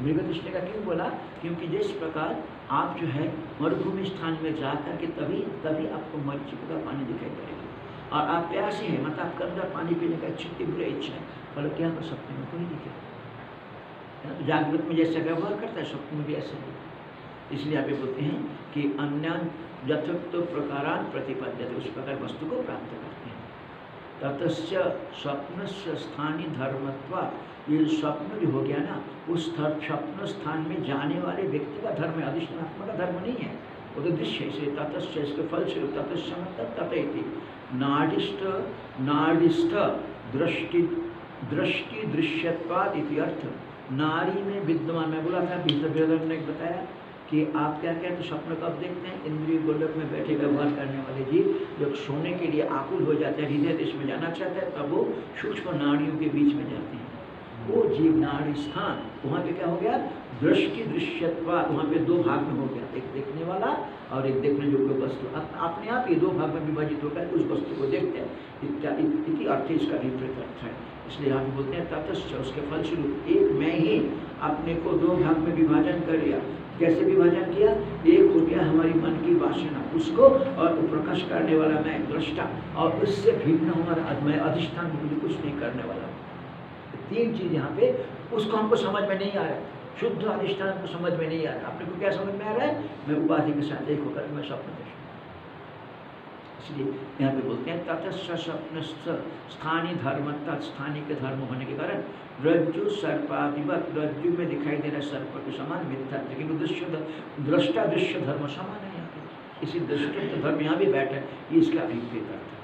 मृग तृष्णा का क्यों बोला? क्योंकि जिस प्रकार आप जो है मरुभूमि स्थान में जा कर के तभी तभी आपको मरीचिका का पानी दिखाई पड़ेगा। और आप प्यासे हैं मतलब आपके अंदर पानी पीने का इच्छा, तीव्र इच्छा है बोलो क्या कर सकते हैं कोई दिखे। तो जागृत में जैसा व्यवहार करता है स्वप्न में भी ऐसे ही इसलिए आप ये बोलते हैं कि अन्य यथोक्त प्रकारान प्रतिपद्य उस प्रकार वस्तु को प्राप्त करते हैं। ततस्य स्वप्न स्थानीय धर्मत्वा ये स्वप्न जो हो गया ना, उस स्वप्न स्थान में जाने वाले व्यक्ति का धर्म है, अधिष्ठात्मा का धर्म नहीं है। वो तो दृश्य इसलिए ततस्य इसके फलस्वरूप ततस्य मतलब तथैति नाडिष्ट नाडिस्थ दृष्टि दृष्टि दृश्यत्वाद इति अर्थ। नारी में विद्यमान, मैं बोला था विद्याधर ने बताया कि आप क्या कहते हैं, स्वप्न कब देखते हैं? इंद्रिय गोलक में बैठे व्यवहार करने वाले जीव जब सोने के लिए आकुल हो जाते हैं, हृदय देश में जाना चाहते हैं, तब वो सूक्ष्म नाड़ियों के बीच में जाते हैं। वो जीव नाड़ी स्थान, वहाँ पे क्या हो गया? दृष्टि दृश्यत्वा, वहाँ पे दो भाग में हो गया, एक देखने वाला और एक देखने योग्य वस्तु। अपने आप ये दो भाग में विभाजित होकर उस वस्तु को देखते हैं। अर्थ इसका विपरीत अर्थ है। इसलिए हम बोलते हैं, ततश्च, उसके फलस्वरूप एक मैं ही अपने को दो भाग में विभाजन कर लिया। कैसे विभाजन किया? एक हो गया हमारी मन की वासना, उसको और प्रकाश करने वाला मैं, दृष्टा। और उससे भिन्न हमारा मैं अधिष्ठान कुछ नहीं करने वाला। तीन चीज़ यहाँ पे, उसको हमको समझ में नहीं आ रहा है शुद्ध अधिष्ठान को समझ में नहीं आ रहा अपने को क्या समझ में आ रहा है? मैं उपाधि के साथ एक होकर मैं स्वप्न देश इसलिए यहाँ पे बोलते हैं ततस्व स्वप्न स्थानीय धर्म स्थानीय के धर्म होने के कारण रज्जु सर्पाधिपत रज्जु में दिखाई दे रहा सर्प के समान, मिथ्या, लेकिन दृश्य दृष्टा दृश्य धर्म समान है यहाँ पे। इसी दृष्टि धर्म यहाँ भी बैठा इसका अभिप्रेत अर्थ है।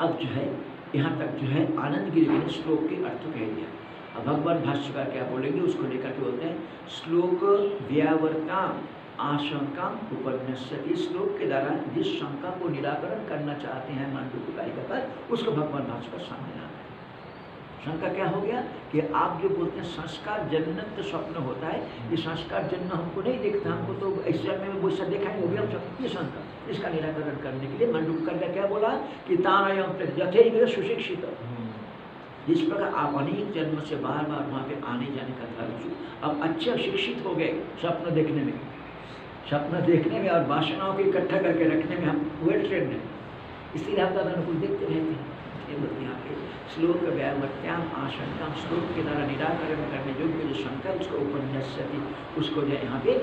अब जो है यहाँ तक जो है आनंद गिरी ने श्लोक के अर्थ कह दिया। अब भगवान भाष्यकार क्या बोलेंगे, उसको लेकर के बोलते हैं, श्लोक व्यावर्ताम आशंका उपन्यास। इस श्लोक के द्वारा जिस शंका को निराकरण करना चाहते हैं मांडू पर, उसको भगवान भाष्यकार सामने ला रहे हैं। शंका क्या हो गया कि आप जो बोलते हैं, संस्कार जन्नत स्वप्न होता है, ये संस्कार जन्म हमको नहीं देखता, हमको तो ऐसे में वो सब देखा है, वो भी हम सब ये शंका। इसका निराकरण करने के लिए मंडूकर का क्या बोला? कि तानयम यथे सुशिक्षित। जिस प्रकार आप अनेक जन्म से बार बार वहाँ पे आने जाने का धर्म अब अच्छे शिक्षित हो गए स्वप्न देखने में। स्वप्न देखने में और वासनाओं को इकट्ठा करके रखने में हम वेल ट्रेन हैं। इसीलिए हम दादा अनुकूल देखते रहते हैं। यहाँ पे श्लोक व्यावर्त्याम आशंकाम। श्लोक के द्वारा निराकरण करने योग्य जो शंका उसको उपन्यासती उसको जो यहाँ पे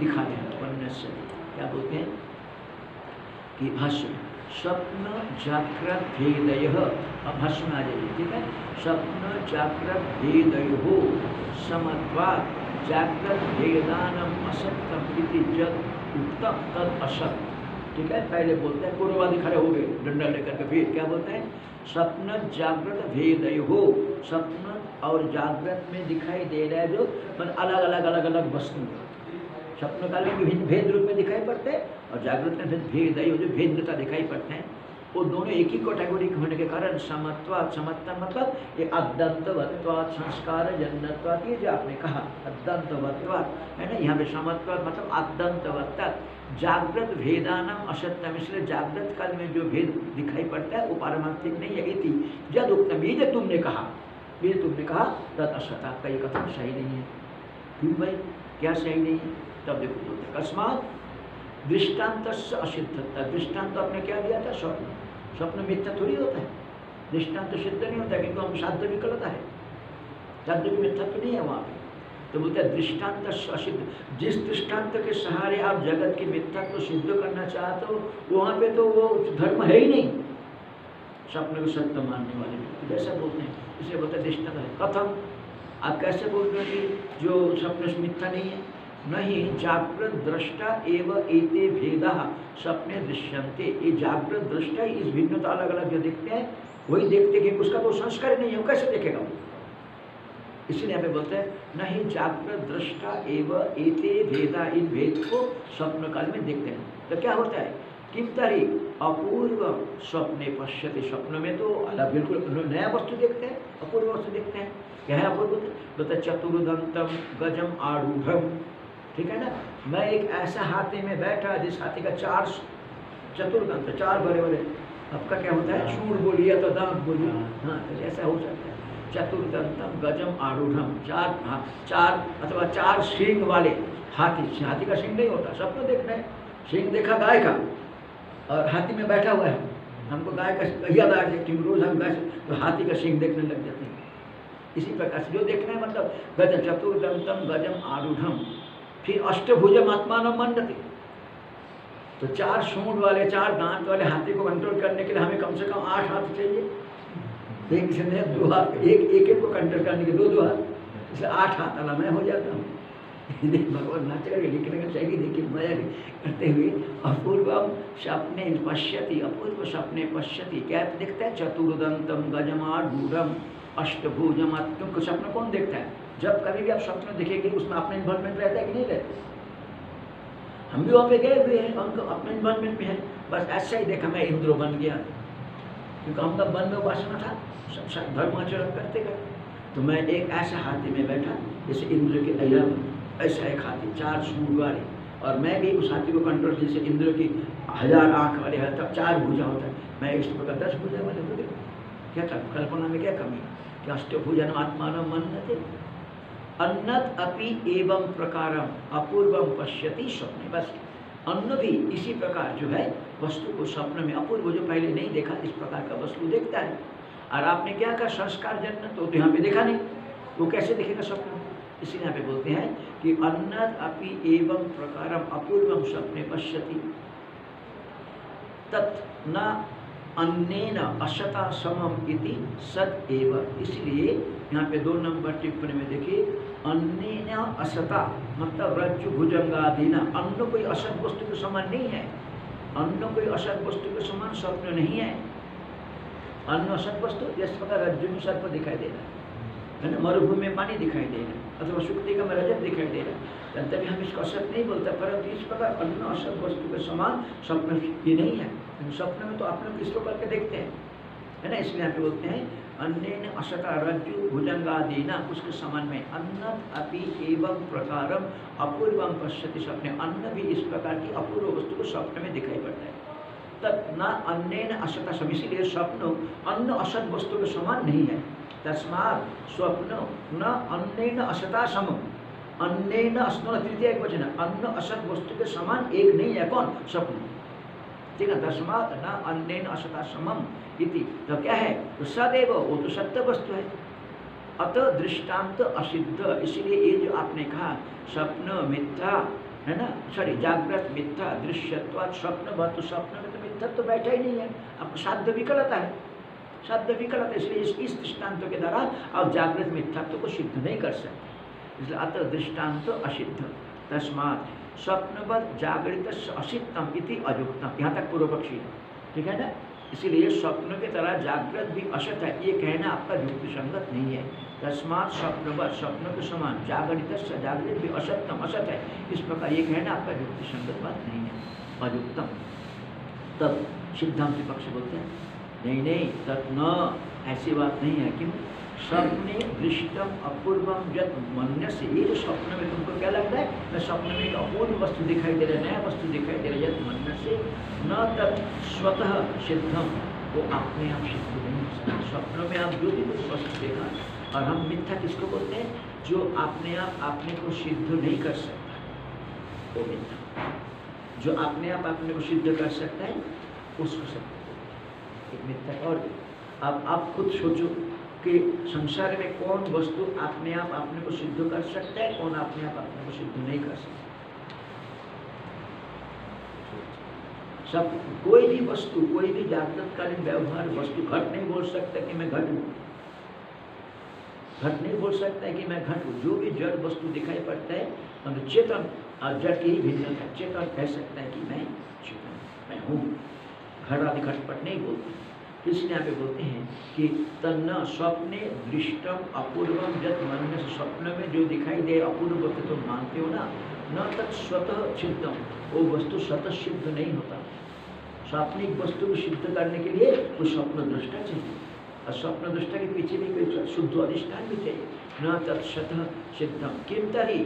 दिखा रहे हैं उपन्यासती क्या बोलते हैं? कि भाष्य स्वप्न जागृत भेदय। अब भाष्य में आ जाइए, ठीक है? स्वप्न जागृत भेदयो, समत्वात् जागृत भेदानम असत्यम इति जद उत्तम तद असत। ठीक है? पहले बोलते हैं, पूर्ववादी खड़े हो गए, डंडा लेकर के फिर क्या बोलते हैं? स्वप्न जागृत भेद हो स्वप्न और जागृत में दिखाई दे रहा है जो मतलब अलग अलग अलग अलग वस्तु। स्वप्न काल में भेद रूप में दिखाई पड़ते हैं। और जागृत में भेद भेद जो भेदता दिखाई पड़ते हैं, वो दोनों एक ही कैटेगोरी होने के कारण समत्वात समत्ता मतलब ये अद्दंतवत्वात संस्कार, जन्नत्वात, ये जो आपने कहा अद्दंतवत्वात है ना? यहाँ पे समत्वात मतलब अद्दंतवत्ता जागृत भेदानम असत्यम, इसलिए जागृत काल में जो भेद दिखाई पड़ता है, वो पारमार्थिक नहीं है, इति। जद उत्तम ये जो तुमने कहा, ये तुमने कहा तद असत आपका ये कथन सही नहीं है। क्यों भाई? क्या सही नहीं है? तब देखो अकस्मात दृष्टांत असिद्धता दृष्टांत आपने क्या दिया था? स्वप्न। स्वप्न मिथ्या थोड़ी होता है। दृष्टांत सिद्ध नहीं होता क्योंकि हम साध्य विकलता है। साध्य भी मिथ्या तो नहीं है वहाँ पे। तो बोलते हैं दृष्टांत असिद्ध। जिस दृष्टांत के सहारे आप जगत की मिथ्या को सिद्ध करना चाहते हो, वहाँ पे तो वो धर्म है ही नहीं। स्वप्न को सत्य मानने वाले जैसा बोलते हैं। इसे बोलते हैं दृष्टांत है। कथम। आप कैसे बोल रहे हैं कि जो स्वप्न मिथ्या नहीं है? नहीं जागृत दृष्टा एवं एते भेदा सपने दृश्यंते ये जागृत दृष्टा इस भिन्नता अलग अलग जो देखते हैं, वही देखते कि उसका तो संस्कार नहीं है कैसे देखेगा इसलिए यहाँ बोलते हैं नहीं जागृत दृष्टा एवं एते भेदा, इन भेद को स्वप्न काल में देखते हैं। तो क्या होता है? किम तरी अपूर्व स्वप्ने पश्यते। स्वप्न में तो अलग, बिल्कुल नया वस्तु देखते हैं, अपूर्व वस्तु देखते हैं। क्या है अपूर्व? बोलते चतुर्दंतम गजम आरूढ़ ठीक है ना? मैं एक ऐसा हाथी में बैठा जिस हाथी का चार चतुर्दंत चार बड़े बड़े आपका क्या होता है? सूर बोलिए तो दांत बोलिए। हाँ। तो ऐसा हो सकता है। चतुर्दंतम गजम आरूढ़म। चार हाँ चार अथवा चार सींग वाले हाथी। हाथी का सींग नहीं होता सबको देखना है। सींग देखा गाय का। और हाथी में बैठा हुआ है। हमको गाय का याद आ जाती रोज हम गाय तो हाथी का सींग देखने लग जाते हैं। इसी प्रकार से जो देखना है मतलब गजम चतुर्दंतम गजम आरूढ़म। फिर अष्टभुजम आत्मान मंडते तो चार सूंड वाले, चार दांत वाले हाथी को कंट्रोल करने के लिए हमें कम से कम आठ हाथ चाहिए। एक से नहीं, दो हाथ, एक एक को कंट्रोल करने के दो दो हाथ। इसलिए आठ हाथ वाला मैं हो जाता हूँ। भगवान नाच करके लिखने का चाहिए, देखिए मज़ा करते हुए अपूर्वम सपने पश्यति, अपूर्व सपने पश्यति। क्या देखता है? चतुर्दंतम गजमाडूरम अष्टभुजम क्योंकि सपना कौन देखता है? जब कभी भी आप स्वप्न देखेंगे, उसमें अपना इन्वॉल्वमेंट रहता है कि नहीं रहता? हम भी वहाँ पे गए हुए हैं हमको अपने इन्वॉल्वमेंट में है। बस ऐसा ही देखा, मैं इंद्र बन गया। क्योंकि हमका मन में उपासना था, सब धर्माचरण करते गए। तो मैं एक ऐसे हाथी में बैठा, जैसे इंद्र के अया ऐसा एक हाथी, चार सूर वाले और मैं भी उस हाथी को कंट्रोल जैसे इंद्र की हज़ार आँख वाले है तब चार भुजा होता है। मैं इस प्रकार दस भुजा वाले हो गए क्या कल्पना में क्या कमी? क्या अष्टभुजन आत्मान मन थे अन्नत अपि एवं प्रकारम अपूर्वम पश्यति स्वप्न। बस अन्न भी इसी प्रकार जो है वस्तु को स्वप्न में अपूर्व जो पहले नहीं देखा इस प्रकार का वस्तु देखता है। और आपने क्या कहा संस्कार जन्म तो, तो यहाँ पे देखा नहीं। वो कैसे देखेगा स्वप्न? इसीलिए यहाँ पे बोलते हैं कि अन्नत अपि एवं प्रकारम अपूर्वम स्वप्ने पश्यति। तत् न अन्येन अशता समम इति सद एव। इसलिए यहाँ पे दो नंबर टिप्पणी में देखिए अन्य असता मतलब रज्जु भुजंगादि न। अन्न कोई असत वस्तु के समान नहीं है। अन्न कोई असत वस्तु के समान स्वप्न नहीं है। अन्न असत वस्तु जिस प्रकार रज्जु में सर्प दिखाई दे रहा है। ना? मरुभूमि में पानी दिखाई दे रहा है, अथवा शुक्ति का रजत दिखाई दे रहा है। तभी हम इसको असत नहीं बोलते, परंतु इस प्रकार अन्न असत वस्तु के समान स्वप्न ये नहीं है। स्वप्न में तो अपने को इसको करके देखते हैं। है ना यहाँ पे बोलते हैं अन्य असता रज्जु भुजंगादि न उसके समान में अन्न अपि एवं प्रकारम अपूर्वम पश्यति स्वप्न अन्न भी इस प्रकार की अपूर्व वस्तु को स्वप्न में दिखाई पड़ता है। तब न अन्य असता सम इसीलिए स्वप्न अन्न असत वस्तु के समान नहीं है। तस्मात स्वप्न न अन्य असता सम अन्य तृतीय एक वचन अन्न असत वस्तु के समान एक नहीं है। कौन? स्वप्न ठीक है तस्मात न अन्य असता इति। तो क्या है? तो सदैव वो तो सत्य वस्तु है। अतः दृष्टांत असिद्ध। इसलिए ये जो आपने कहा स्वप्न मिथ्या है ना? सॉरी जागृत मिथ्या दृश्यत्व स्वप्न तो स्वप्न में तो मिथ्या तो बैठा ही नहीं है। आपको साध्य विकलता है। साध्य विकलता इसलिए इस, इस दृष्टांतों के द्वारा आप जागृत मिथ्यात्व को सिद्ध नहीं कर सकते। इसलिए अतः दृष्टांत असिद्ध। तस्मात स्वप्नवत जागृत असितम इति अयुक्तम। यहाँ तक पूर्व पक्षी है। ठीक है ना? इसीलिए स्वप्न की तरह जागृत भी असत है, ये कहना आपका युक्ति संगत नहीं है। तस्मात स्वप्नवत स्वप्न के समान जागृत जागृत भी असत्यम, असत है। इस प्रकार ये कहना आपका युक्ति संगत बात नहीं है। अयुक्तम। तब सिद्धांत पक्ष बोलते हैं, नहीं नहीं, तब न, ऐसी बात नहीं है। क्यों? स्वप्ने दृष्टम अपूर्वम जत मन्य से ये स्वप्न में तुमको क्या लगता है? मैं स्वप्न में एक अपूर्व वस्तु दिखाई दे रहा है, नया वस्तु दिखाई दे रहा है जत मन्य से न तब स्वतः सिद्धम वो अपने आप सिद्ध नहीं हो सकता। स्वप्न में आप जो भी कुछ वस्तु देखा, और हम मिथ्या किसको बोलते हैं? जो अपने आप, अपने को सिद्ध नहीं कर सकता, वो मिथ्या। जो अपने आप, अपने को सिद्ध कर सकता है, उसको सत्य एक मिथ्या और अब आप खुद सोचो। कि संसार में कौन वस्तु अपने आप अपने को सिद्ध कर सकता है, कौन अपने आप अपने को सिद्ध नहीं कर सकता? सब, कोई भी वस्तु, कोई भी जागृतकालीन व्यवहार, वस्तु घट नहीं बोल सकता कि मैं घट। हूँ घट नहीं बोल सकता है कि मैं घट। हूँ जो भी जड़ वस्तु दिखाई पड़ता है मतलब चेतन, और जड़ की ही भिन्नता चेतन कह सकता है कि मैं चेतन, मैं हूँ। घट आदि घटपट नहीं बोलते। इसलिए यहाँ पे बोलते हैं कि तन्न स्वप्ने दृष्टम अपूर्वम जत मन में स्वप्न में जो दिखाई दे अपूर्व तुम मानते हो ना, न तत् स्वतः सिद्धम वो वस्तु स्वतः सिद्ध नहीं होता। स्वाप्निक वस्तु को सिद्ध करने के लिए वो स्वप्न दृष्टा चाहिए। और स्वप्न दृष्टा के पीछे भी कोई शुद्ध अधिष्ठान भी चाहिए। न तत्सतः सिद्धम किम तरी?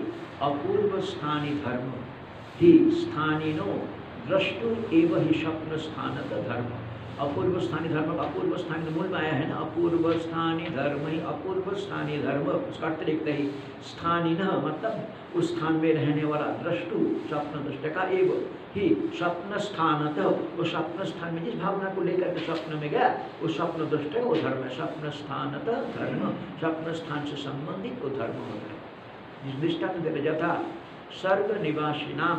अपूर्व स्थानी धर्म। ही स्थानीनो द्रष्टु एवं ही स्वप्न स्थानत धर्म। अपूर्व स्थानीय धर्म, अपूर्व स्थानीय मूल में आया है ना? अपूर्व स्थानीय धर्म ही, अपूर्व स्थानीय धर्म। उसका अर्थ लिखते ही स्थानीय मतलब उस स्थान में रहने वाला द्रष्टु स्वप्न दृष्ट का एव ही, स्वप्न स्थानत वो स्वप्न स्थान में जिस भावना को लेकर के स्वप्न में गया, वो स्वप्न दृष्ट वो धर्म है। स्वप्न स्थानत धर्म, स्वप्न स्थान से संबंधित वो धर्म होता है। जिस दृष्टांत दे रहे यथा सर्ग निवासी नाम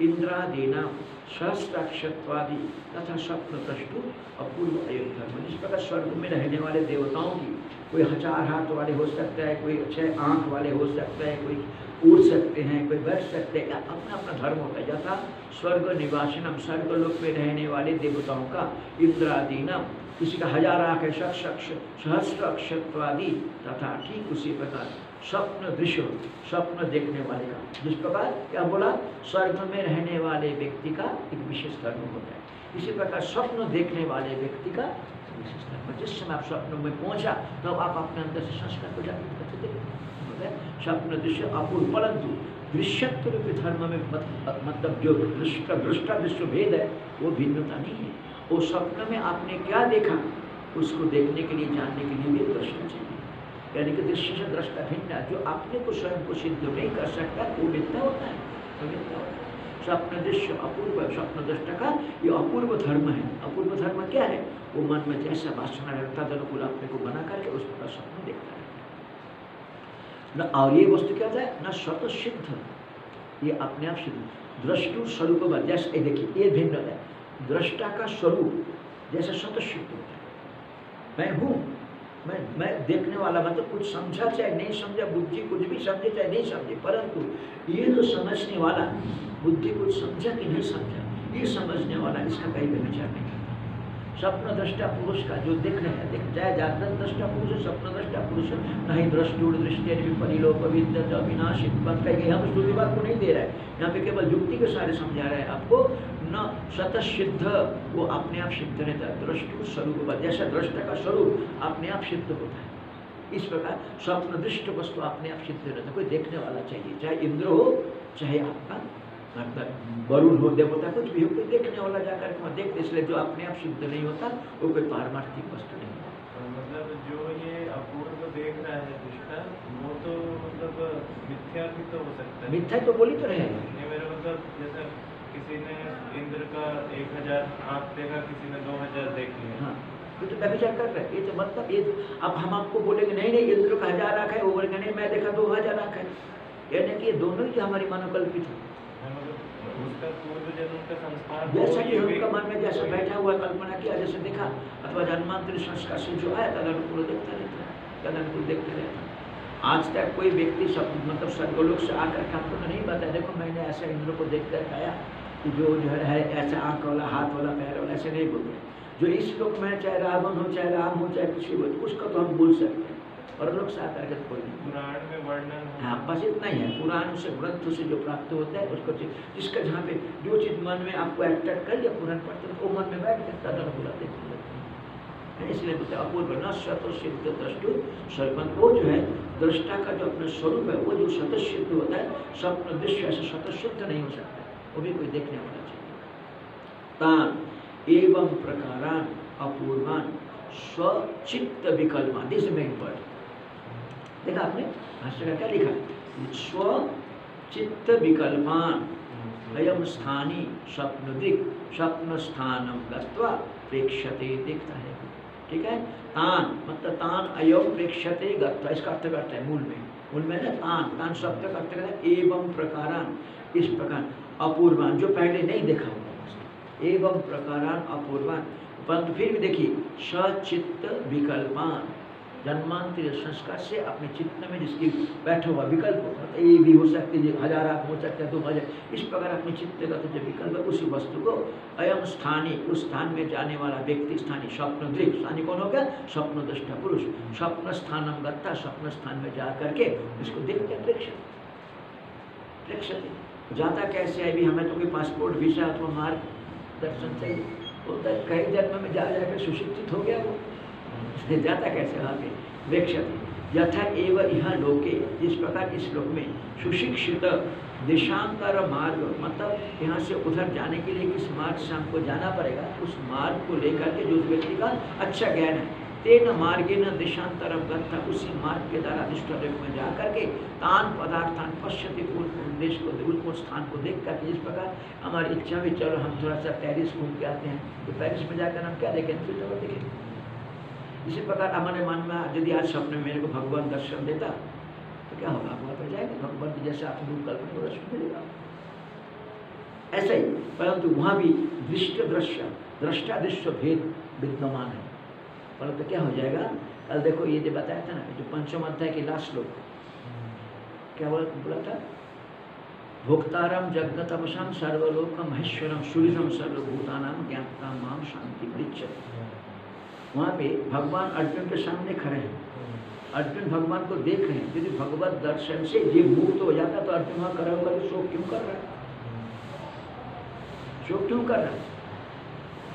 इंद्रादीना सहस्राक्षत्वादि तथा दृष्टु अपूर्व अयोध्या। में जिस प्रकार स्वर्ग में रहने वाले देवताओं की कोई हज़ार हाथ वाले हो सकता है, कोई छह आँख वाले हो सकता है, कोई उड़ सकते हैं, कोई बैठ सकते हैं। अपना अपना धर्म होता है जैसा स्वर्ग निवासिनम स्वर्ग लोक में रहने वाले देवताओं का इंद्रादीनम किसी का हज़ार आँख है अक्ष अक्षत्वादि तथा ठीक उसी प्रकार। स्वप्न दृश्य स्वप्न देखने वाले का। जिस प्रकार क्या बोला? स्वर्ग में रहने वाले व्यक्ति का एक विशेष धर्म होता है। इसी प्रकार स्वप्न देखने वाले व्यक्ति का विशेष धर्म जिस समय आप स्वप्न में पहुँचा, तब तो आप अपने अंदर से संस्कार को जागृत करते देखते स्वप्न दृश्य अपूर्व, परंतु दृश्यत्व रूपी धर्म में मत- मतलब जो दृष्ट दृश्य भेद है, वो भिन्नता नहीं है। वो स्वप्न में आपने क्या देखा? उसको देखने के लिए, जानने के लिए भी दृष्टा चाहिए। यानी कि दृश्य से दृष्टा भिन्न जो अपने को स्वयं को सिद्ध नहीं कर सकता, वो मिथ्या होता है। मिथ्या होता है। स्वप्न दृश्य, अपूर्व स्वप्न दृष्टा का ये अपूर्व धर्म है। अपूर्व धर्म क्या है? वो मन में जैसा वासना रहता है अनुकूल अपने को बना करके उस प्रकार स्वप्न देखता है। न, और ये वस्तु क्या होता है? न स्वतः सिद्ध ये अपने आप सिद्ध। द्रष्टु स्वरूप जैसे, ये देखिए, ये भिन्न है। दृष्टा का स्वरूप जैसे स्वतः सिद्ध होता है। मैं हूँ मैं मैं देखने वाला मतलब कुछ समझा चाहे, नहीं समझा, बुद्धि कुछ भी समझे चाहे, नहीं समझे, परंतु ये जो समझने वाला, बुद्धि कुछ समझा कि नहीं समझा, ये समझने वाला इसका कहीं भी विचार नहीं स्वप्न दृष्टा पुरुष का, जो देख रहे हैं, देख चाहे जागृत दृष्टा पुरुष स्वप्न दृष्टा पुरुष है। नहीं दृष्टुड़ दृष्टि परिलोक विद्यत, अविनाशी बात कही गई हम श्रुति को नहीं दे रहे हैं। यहाँ पे केवल युक्ति के सारे समझा रहे हैं आपको, न स्वतः वो अपने आप सिद्ध रहता है दृष्टु स्वरूप जैसा दृष्टा का स्वरूप अपने आप सिद्ध होता है। इस प्रकार स्वप्न दृष्ट वस्तु अपने आप सिद्ध रहता है कोई देखने वाला चाहिए, चाहे इंद्र हो, चाहे आपका मतलब वरुण हो देवता कुछ भी हो कोई देखने वाला जाकर के वहाँ देखते इसलिए जो अपने आप सिद्ध नहीं होता वो कोई पारमार्थिक वस्तु नहीं है तो मतलब जो ये अपूर्व देख रहा है दुष्टा वो तो मतलब मिथ्या भी तो हो सकता है। मिथ्या तो बोली तो रहे मेरा मतलब जैसा किसी ने इंद्र का एक हज़ार आँख देखा किसी ने दो हज़ार देख लिया। हाँ ये तो व्यभिचार कर रहे हैं। ये तो मतलब ये अब हम आपको बोलेंगे नहीं नहीं इंद्र का हज़ार आँख है वो बोलेंगे नहीं मैं देखा दो हज़ार आँख है। यानी कि ये दोनों ही हमारी मनोकल्पित है। उसका पूर्व का संस्कार जैसा कि उनका मन में जैसे बैठा हुआ कल्पना किया जैसे देखा अथवा संस्कार से जो आया देखता रहता है देखते रहता है। आज तक कोई व्यक्ति सब मतलब स्वर्गलोक से आकर के तो नहीं बताया देखो मैंने ऐसा इंद्र को देख कर आया कि जो जो है, ऐसा आँख वाला हाथ वाला पैर वाला ऐसे नहीं बोलते। जो इस लोक में चाहे रावण हो चाहे राम हो चाहे कुछ भी हो उसका तो हम बोल सकते हैं। और लोग से आकर के कोई नहीं। पुराण में वर्णन हो बस इतना ही है। पुराण से ग्रंथ से जो प्राप्त होता है, उसको जिसका जहाँ पे जो चीज़ मन में आपको अट्रैक्ट कर लिया पुराण पढ़ते वो मन में बैठ जाता है बुलाते हैं। इसलिए बोलते अपूर्व न स्वतः दृष्टु सर्वंत वो जो है, दृष्टा का जो अपना स्वरूप है, वो जो स्वतः सिद्ध होता है, स्वप्न दृश्य ऐसे स्वतः सिद्ध नहीं हो सकता वो भी कोई देखने वाला चाहिए तान, एवं प्रकारान, अपूर्वान, स्वचित्त विकल्पान दिस मेन वर्ड देखा आपने? भाष्य का क्या लिखा स्व चित्त विकल्पान अयम स्थानी स्वप्न स्वप्न गत्वा प्रेक्षते देखता है। ठीक है? तान मतलब तान अयम प्रेक्षते गत्वा, इसका अर्थ करता है मूल में। मूल में ना तान तान शब्द का अर्थ करता है एवं प्रकारान। इस प्रकार, अपूर्वान, जो पहले नहीं देखा होगा एवं प्रकारान, अपूर्वान। परंतु फिर भी देखिए सचित्त विकल्पान जन्मांतर संस्कार से अपने चित्त में जिसकी बैठा हुआ विकल्प होता है ये भी हो सकते हैं हज़ार आप हो सकते हैं, दो हज़ार, इस प्रकार अपने चित्त का तो जो विकल्प है, उसी वस्तु को अयम स्थानी, उस स्थान में जाने वाला व्यक्ति, स्थानी स्वप्न दृक स्थानी कौन हो गया? स्वप्न दृष्टा पुरुष, स्वप्न स्थानम गत्ता, स्वप्न स्थान में जा करके इसको देखते प्रेक्षक प्रेक्षक जाता कैसे है? भी हमें तो कोई पासपोर्ट वीज़ा अथवा मार्ग, दर्शन चाहिए। बोलता है कई जन्म में जा जाकर सुशिक्षित हो गया वो। जाता कैसे पे प्रेक्षक यथा एव यह लोके। जिस प्रकार इस लोक में सुशिक्षित देशांतर मार्ग मतलब यहाँ से उधर जाने के लिए किस मार्ग से हमको जाना पड़ेगा, उस मार्ग को लेकर के जो व्यक्ति का अच्छा ज्ञान है, तेन मार्गे न देशांतरम गत्था उसी मार्ग के द्वारा अधिष्ट में जा करके तान पदार्थान उन देश को, उन उन स्थान को देख करके जिस प्रकार हमारी इच्छा भी चलो, हम थोड़ा सा पेरिस घूम के आते हैं। तो पेरिस में जाकर हम क्या देखें? फिर जगह देखें। इसी प्रकार हमारे मन में यदि आज स्वप्न में मेरे को भगवान दर्शन देता तो क्या होगा? वहाँ पर जाएँगे? भगवान की जैसे आप रूप कल्पना को दर्शन मिलेगा। ऐसा ही, परंतु वहाँ भी दृष्ट दृश्य दृष्टा दृश्य भेद विद्यमान है। परंतु क्या हो जाएगा? कल देखो, ये जो बताया था ना जो पंचम अध्याय के लास्ट श्लोक, क्या बोला बोला था? भोक्तारम जगतपसाम सर्वलोक महेश्वरम सूर्यम सर्वभूतानाम ज्ञाता माम शांति पृच्छति। वहाँ पे भगवान अर्जुन के सामने खड़े हैं। अर्जुन भगवान को देख रहे हैं। यदि भगवत दर्शन से ये मुक्त हो जाता तो अर्जुन वहाँ खड़ा होकर के शोक क्यों कर रहा है? शोक क्यों कर रहा है?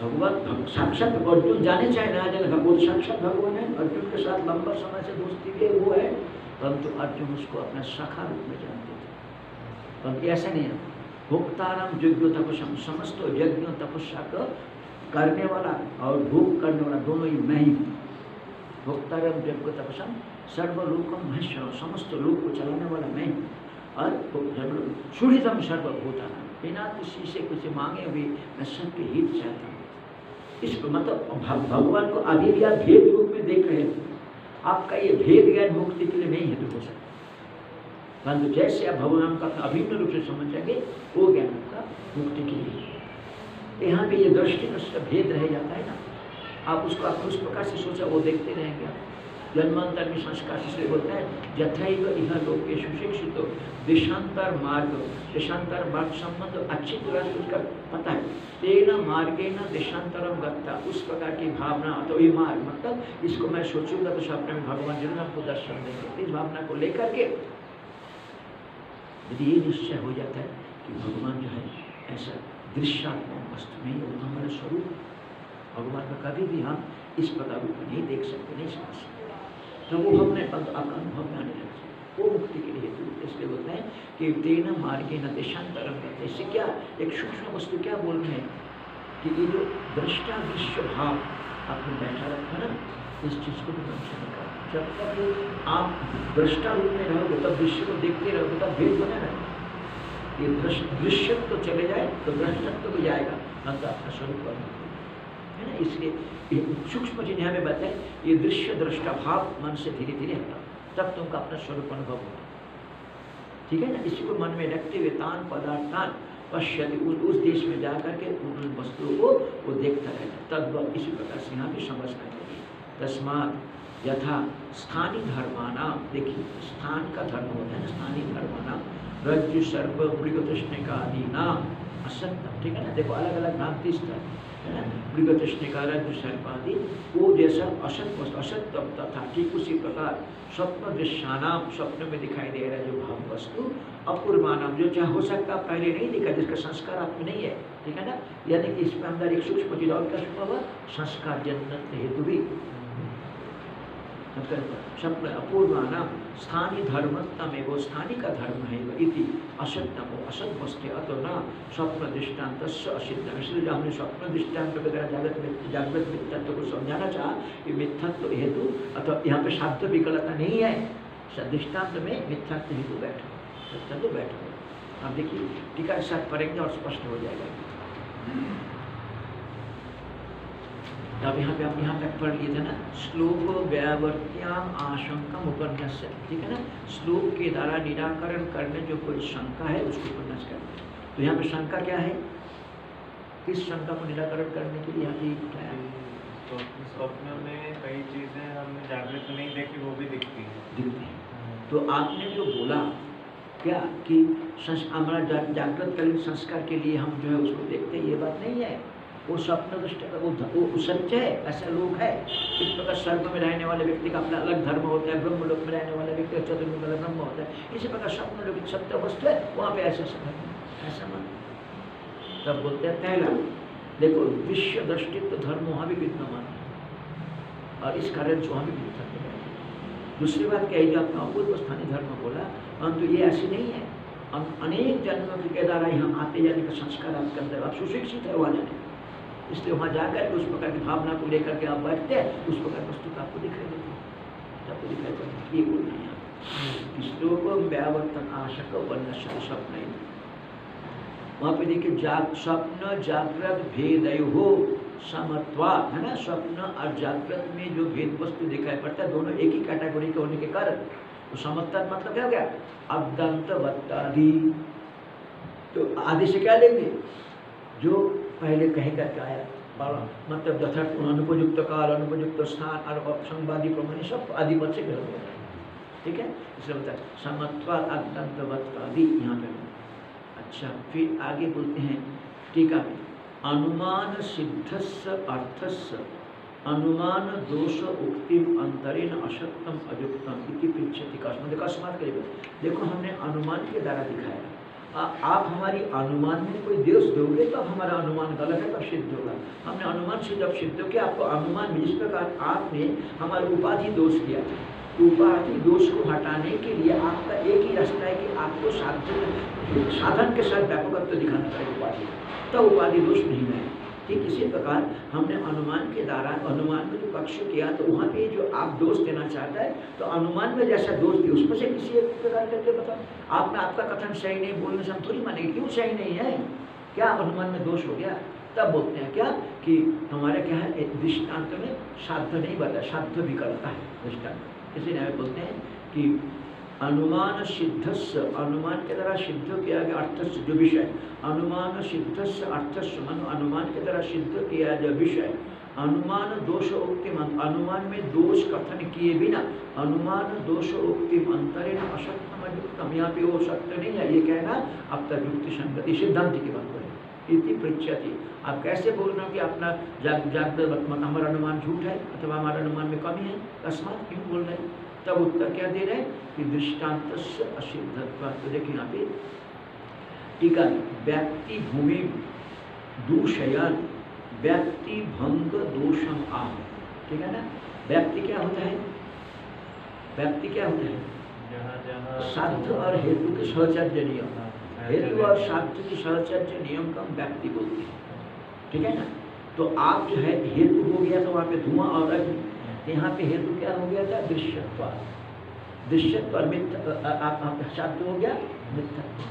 भगवत साक्षात अर्जुन जाने चाहे ना जाने, भगवत साक्षात भगवान है। अर्जुन के साथ लंबा समय से दोस्ती के वो है, परंतु अर्जुन उसको अपना सखा रूप में जानते थे। परंतु ऐसा नहीं है। भोक्ताराम यज्ञ तपस्या, समस्त यज्ञ तपस्या का करने वाला और भोग करने वाला दोनों ही मैं ही हूँ। भोक्तारम यज्ञ तपस्या सर्वलोकम महेश्वर समस्त लोक को चलाने वाला मैं हूँ और सुहृदम सर्वभूताना। बिना किसी से कुछ मांगे हुए मैं सबके हित चाहता हूँ। इस मतलब भगवान को अभी भी आप भेद रूप में देख रहे थे आपका ये भेद ज्ञान मुक्ति के लिए नहीं हेतु हो सकता परंतु जैसे आप भगवान का अभिन्न रूप से समझ जाएँगे वो ज्ञान आपका मुक्ति के लिए है। यहाँ पे ये दृष्टि दृष्टि भेद रह जाता है ना। आप उसको, आप उस प्रकार से सोचा, वो देखते रहेंगे आप जन्मांतर में संस्कार से बोलता है। यथैव यह लोके सुशिक्षित हो देशांतर मार्ग देशांतर मार्ग संबंध अच्छी तरह से उसका पता है। तेना मार्गे न देशांतरम गत्ता उस प्रकार की भावना तो ये मार्ग मतलब इसको मैं सोचूँगा तो सपने में भगवान ज़रूर आपको दर्शन देंगे। इस भावना को लेकर के यदि ये निश्चय हो जाता है कि भगवान जो है, ऐसा दृश्यात्मक वस्तु नहीं है वो हमारा स्वरूप भगवान का कभी भी हम इस प्रकार रूप में नहीं देख सकते, नहीं समझ सकते। तो वो हमने अब आपका अनुभव में आने लग। जाए वो मुक्ति के लिए इसलिए बोलते हैं कि तेन मार्गे न देशांतरम करते इससे क्या, एक सूक्ष्म वस्तु क्या बोल रहे हैं कि ये जो दृष्टा दृश्य भाव आपने बैठा रखा ना, इस चीज़ को भी नहीं करा। जब तक आप दृष्टा रूप में रहोगे, तब दृश्य को देखते रहोगे, तब भेद बने रहेगा ये दृश्य तो चले जाए तो दृष्टत्व भी जाएगा। अंत आपका स्वरूप है ना? इसलिए सूक्ष्म चीज़ हमें बताए ये दृश्य दृष्टा भाव मन से धीरे धीरे हटा तब तुमका अपना स्वरूप अनुभव होगा ठीक है ना? इसी को मन में रखते हुए तान पदार्थान पश्यति उस उस देश में जा करके उन वस्तुओं को, वो देखता तब इसी प्रकार से यहाँ भी समझना चाहिए तस्मात यथा स्थानीय धर्माना देखिए, स्थान का धर्म होता है ना? स्थानीय धर्माना रज्जु, सर्प मृगतृष्णिका आदि नाम असत्यम ठीक है ना? देखो अलग अलग नाम तीस तरह है ना? मृगतृष्णिका रज्जु सर्प आदि वो जैसा असत असत्यम तथा ठीक उसी प्रकार स्वप्न दृश्यानाम स्वप्न में दिखाई दे रहा जो भाव वस्तु, अपूर्वानाम, जो चाहे हो सकता पहले नहीं दिखा, जिसका संस्कार आप नहीं है, ठीक है ना? यानी कि इसमें अंदर एक सूक्ष्म संस्कार जन्नत हेतु भी अपूर्वानाम स्थानीय धर्मत्तम वो स्थानीय का धर्म है इति असत्यम असत वस्तु अतो न स्वप्न दृष्टांत असिद्धम। इसलिए जो हमने स्वप्न दृष्टांत वगैरह जागृत जागृत मिथ्यात्व को समझाना चाहा कि मिथ्यात्व हेतु अथवा यहाँ पे शाब्द विकलता नहीं है। दृष्टांत में मिथ्यात्व हेतु बैठा मिथ्यात्व बैठा। अब देखिए, टीका के साथ पढ़ेंगे और स्पष्ट हो जाएगा। अब यहाँ पे आप यहाँ तक पढ़ लिए थे ना श्लोक व्यावर्त्याम आशंका उपन्यास ठीक है ना? श्लोक के द्वारा निराकरण करने जो कोई शंका है उसको उपन्यास करते हैं। तो यहाँ पे शंका क्या है? किस शंका को निराकरण करने के लिए यहाँ पे बताया तो स्वप्न में कई चीज़ें हमने जागृत में नहीं देखी वो भी दिखती है। दिखते हैं। तो आपने जो बोला क्या कि हमारा जागृत कालीन संस्कार के लिए हम जो है उसको देखते हैं ये बात नहीं है। वो स्वप्न दृष्टि का वो, सत्य है ऐसा लोग है। इस प्रकार स्वर्ग में रहने वाले व्यक्ति का अपना अलग धर्म होता है ब्रह्म लोक में रहने वाले व्यक्ति का चतुर्मुख वाला ब्रह्म होता है। इसी प्रकार स्वप्न एक सत्य वस्तु है वहाँ पे ऐसा धर्म है, ऐसा मान। तब बोलते हैं पहला देखो विश्व दृष्टित्व धर्म वहाँ भी विद्यमान है और इस कारण वहाँ भी विद्यमान है। दूसरी बात क्या है जो आपने अपूर्व स्थानीय धर्म बोला परंतु ये ऐसी नहीं है। अनेक जन्मों के द्वारा यहाँ आते जाने का संस्कार आपके अंदर आप सुशिक्षित है वहाँ जाने इसलिए वहाँ जाकर के उस प्रकार की भावना को लेकर के आप बैठते हैं, उस प्रकार वस्तु का आपको दिखाई देती है। आपको दिखाई देती है ये बोलना है। यहाँ श्लोक व्यावर्तन आशक वर्ण स्वप्न वहाँ पे देखिए, जाग स्वप्न, जागृत हो समत्वा, है ना? स्वप्न और जागृत में जो भेद वस्तु दिखाई पड़ता है, दोनों एक ही कैटेगरी के होने के कारण तो समत्ता मतलब क्या हो गया? वत्तादि। तो आदि से क्या लेंगे? जो पहले कहीं करके आया मतलब यथार्थ अनुपयुक्त काल, अनुपयुक्त स्थान, और संवादी प्रमाण सब आदि पद से ग्रहण है। ठीक है? इसलिए होता है, समत्वा वत्तादि यहाँ पे। अच्छा फिर आगे बोलते हैं टीका में अनुमान सिद्धस्य अर्थस्य अनुमान दोष उक्तिम अंतरेण असत्यम अयुक्तम इति पृच्छति कस्मत अस्मात करीब देखो, हमने अनुमान के द्वारा दिखाया। आप हमारी अनुमान में कोई दोष दोगे तो हमारा अनुमान गलत है तब सिद्ध होगा। हमने अनुमान से जब सिद्ध किया आपको अनुमान में जिस प्रकार आपने हमारा उपाधि दोष किया उपाधि दोष को हटाने के लिए आपका एक ही रास्ता है कि आपको साधन साधन के साथ व्यापकत्व दिखाना पड़ेगा उपाधि। तब उपाधि दोष नहीं है ठीक इसी प्रकार हमने अनुमान के द्वारा अनुमान में जो पक्ष किया तो वहाँ पे जो आप दोष देना चाहता है तो अनुमान में जैसा दोष दिया उसमें से किसी एक प्रकार करके बताओ। आपने, आपका कथन सही नहीं, बोलने से हम थोड़ी मानेंगे, क्यों सही नहीं है? क्या अनुमान में दोष हो गया? तब बोलते हैं क्या कि हमारे क्या है, एक दृष्टांत में साध्य नहीं बता भी करता है दृष्टांत। इसीलिए हमें बोलते हैं कि अनुमान सिद्धस्य अनुमान के द्वारा सिद्ध किया गया अर्थस्य जो विषय। अनुमान सिद्धस्य अर्थस्य मनु, अनुमान के द्वारा सिद्ध किया जो विषय। अनुमान, दोष, उक्ति अनुमान में दोष कथन किए बिना अनुमान, दोष, उक्ति अंतरेण असत्यम यहाँ पे वो सत्य नहीं है, ये कहना अब तक युक्ति संगति सिद्धांत की बात करें इति पृच्छति। आप कैसे बोल रहे हो कि अपना जाग, जागृत हमारा अनुमान झूठ है अथवा हमारा अनुमान में कमी है? अकस्मात क्यों बोल रहे हैं? तब उत्तर क्या दे रहे हैं? कि दृष्टांत असिद्धत्व। तो देखिए यहाँ पे टीका व्यक्ति भूमि दूषयन व्यक्ति भंग दोषम आह। ठीक है ना? व्यक्ति क्या होता है? व्यक्ति क्या होता है? साध्य और हेतु के सहचर्य नियम। हेतु और साध्य के सहचर्य नियम का हम व्यक्ति बोलते हैं। ठीक है ना? तो आप जो है हेतु हो गया तो वहाँ पे धुआँ और अग्नि। यहाँ पे हेतु क्या हो गया था? दृश्यत्व। दृश्यत्व और मिथ्य शब्द हो गया? मिथ्यत्व।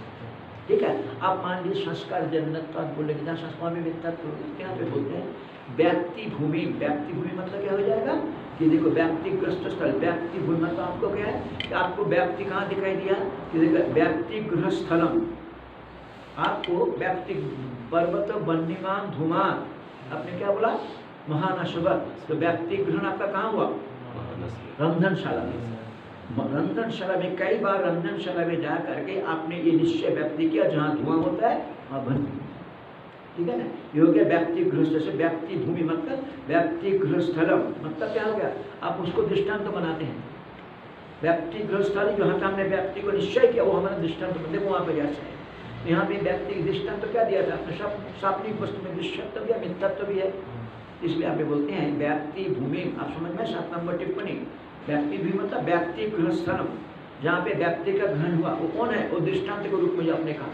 ठीक है? आप मान लीजिए संस्कार जन्नत्व बोलेंगे जहाँ संस्कार में मिथ्यत्व हो गया, यहाँ पे बोलते हैं? व्यक्ति भूमि व्यक्ति भूमि मतलब क्या हो जाएगा? कि देखो व्यक्तिग्रस्त स्थल। व्यक्ति भूमि मतलब आपको क्या है? कि आपको व्यक्ति कहाँ दिखाई दिया? कि देखो व्यक्ति गृह स्थलम आपको व्यक्ति पर्वत वन्यमान धुमान आपने क्या बोला? महान अशुभत तो व्यक्ति ग्रहण आपका कहाँ हुआ? रंधनशाला में। रंधनशाला में कई बार रंधनशाला में जा करके आपने ये निश्चय व्यक्त किया जहाँ धुआँ होता है वहाँ बंद ठीक है ना? ये हो गया व्यक्ति गृहस्थ से व्यक्ति भूमि मतलब व्यक्ति गृहस्थलम मतलब क्या हो गया? आप उसको दृष्टांत तो बनाते हैं। व्यक्ति गृहस्थल जहाँ पे हमने व्यक्ति को निश्चय किया वो हमारा दृष्टांत तो देखो वहाँ पे जैसे है। यहाँ पे व्यक्ति दृष्टांत तो क्या दिया था? आपने सब सात्विक वस्तु में दृश्यत्व भी है मिथ्यत्व भी है। इसलिए आप बोलते हैं, व्यक्ति भूमि आप समझ में सात नंबर टिप्पणी। व्यक्ति भी मतलब व्यक्ति गृहस्थलम जहाँ पे व्यक्ति का ग्रहण हुआ, वो कौन है? वो दृष्टांत के रूप में जो आपने कहा।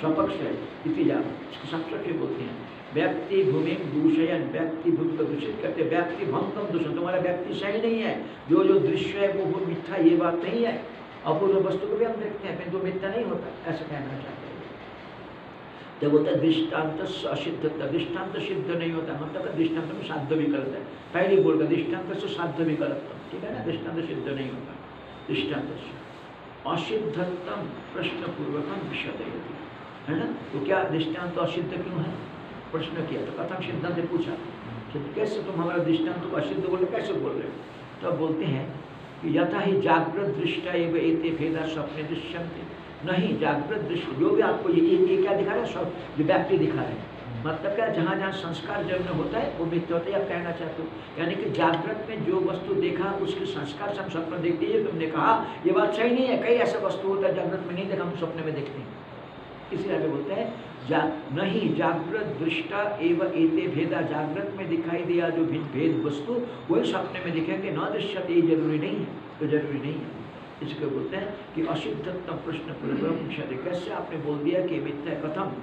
स्वपक्ष है इति जा इसको सबसे बोलते हैं। व्यक्ति भूमि दूषयन, व्यक्ति भूमि को दूषित करते, व्यक्ति भंगम दूषण। तुम्हारा व्यक्ति सही नहीं है। जो जो दृश्य है, वो वो मिथ्या, ये बात नहीं है। अपूर्व वस्तु को भी हम देखते हैं किंतु मिथ्या नहीं होता, ऐसा कहना चाहते हैं। जब बोलता है दृष्टांत असिद्धता दृष्टांत सिद्ध नहीं होता। मतलब दृष्टांत में साध्य भी गलत है। पहले बोल का दृष्टांत से साध्य भी गलत ठीक है ना? दृष्टांत सिद्ध नहीं होता। दृष्टांत से। असिद्धतम प्रश्न पूर्वकम विषदयति है ना? तो क्या दृष्टांत असिद्ध क्यों है? प्रश्न किया तो कथम सिद्धांत पूछा कि कैसे तुम हमारा दृष्टांत को असिद्ध बोल? कैसे बोल रहे हो? तो बोलते हैं कि यथा ही जागृत दृष्टा एवं एते भेदा स्वप्ने दृश्यंते नहीं जागृत दृष्टि जो भी आपको ये ये, ये क्या दिखा रहा है? सब व्यक्ति दिखा रहे हैं। मतलब क्या जहाँ जहाँ संस्कार जन्म होता है वो मिथ्या होता है आप कहना चाहते हो। यानी कि जागृत में जो वस्तु देखा उसके संस्कार से हम स्वप्न देखते हैं। तुमने कहा ये बात सही नहीं है। कई ऐसा वस्तु होता है जागृत में नहीं देखा हम स्वप्न में देखते हैं। इसलिए आगे बोलते हैं जा नहीं जागृत दृष्टा एवं एते भेदा। जागृत में दिखाई दिया जो भिन्न भेद वस्तु वही स्वप्न में दिखेंगे। न दृश्यत ये ज़रूरी नहीं है। तो ज़रूरी नहीं है। इसको बोलते हैं कि असिद्धतम प्रश्न पूर्वक कैसे आपने बोल दिया कि मिथ्या कथम?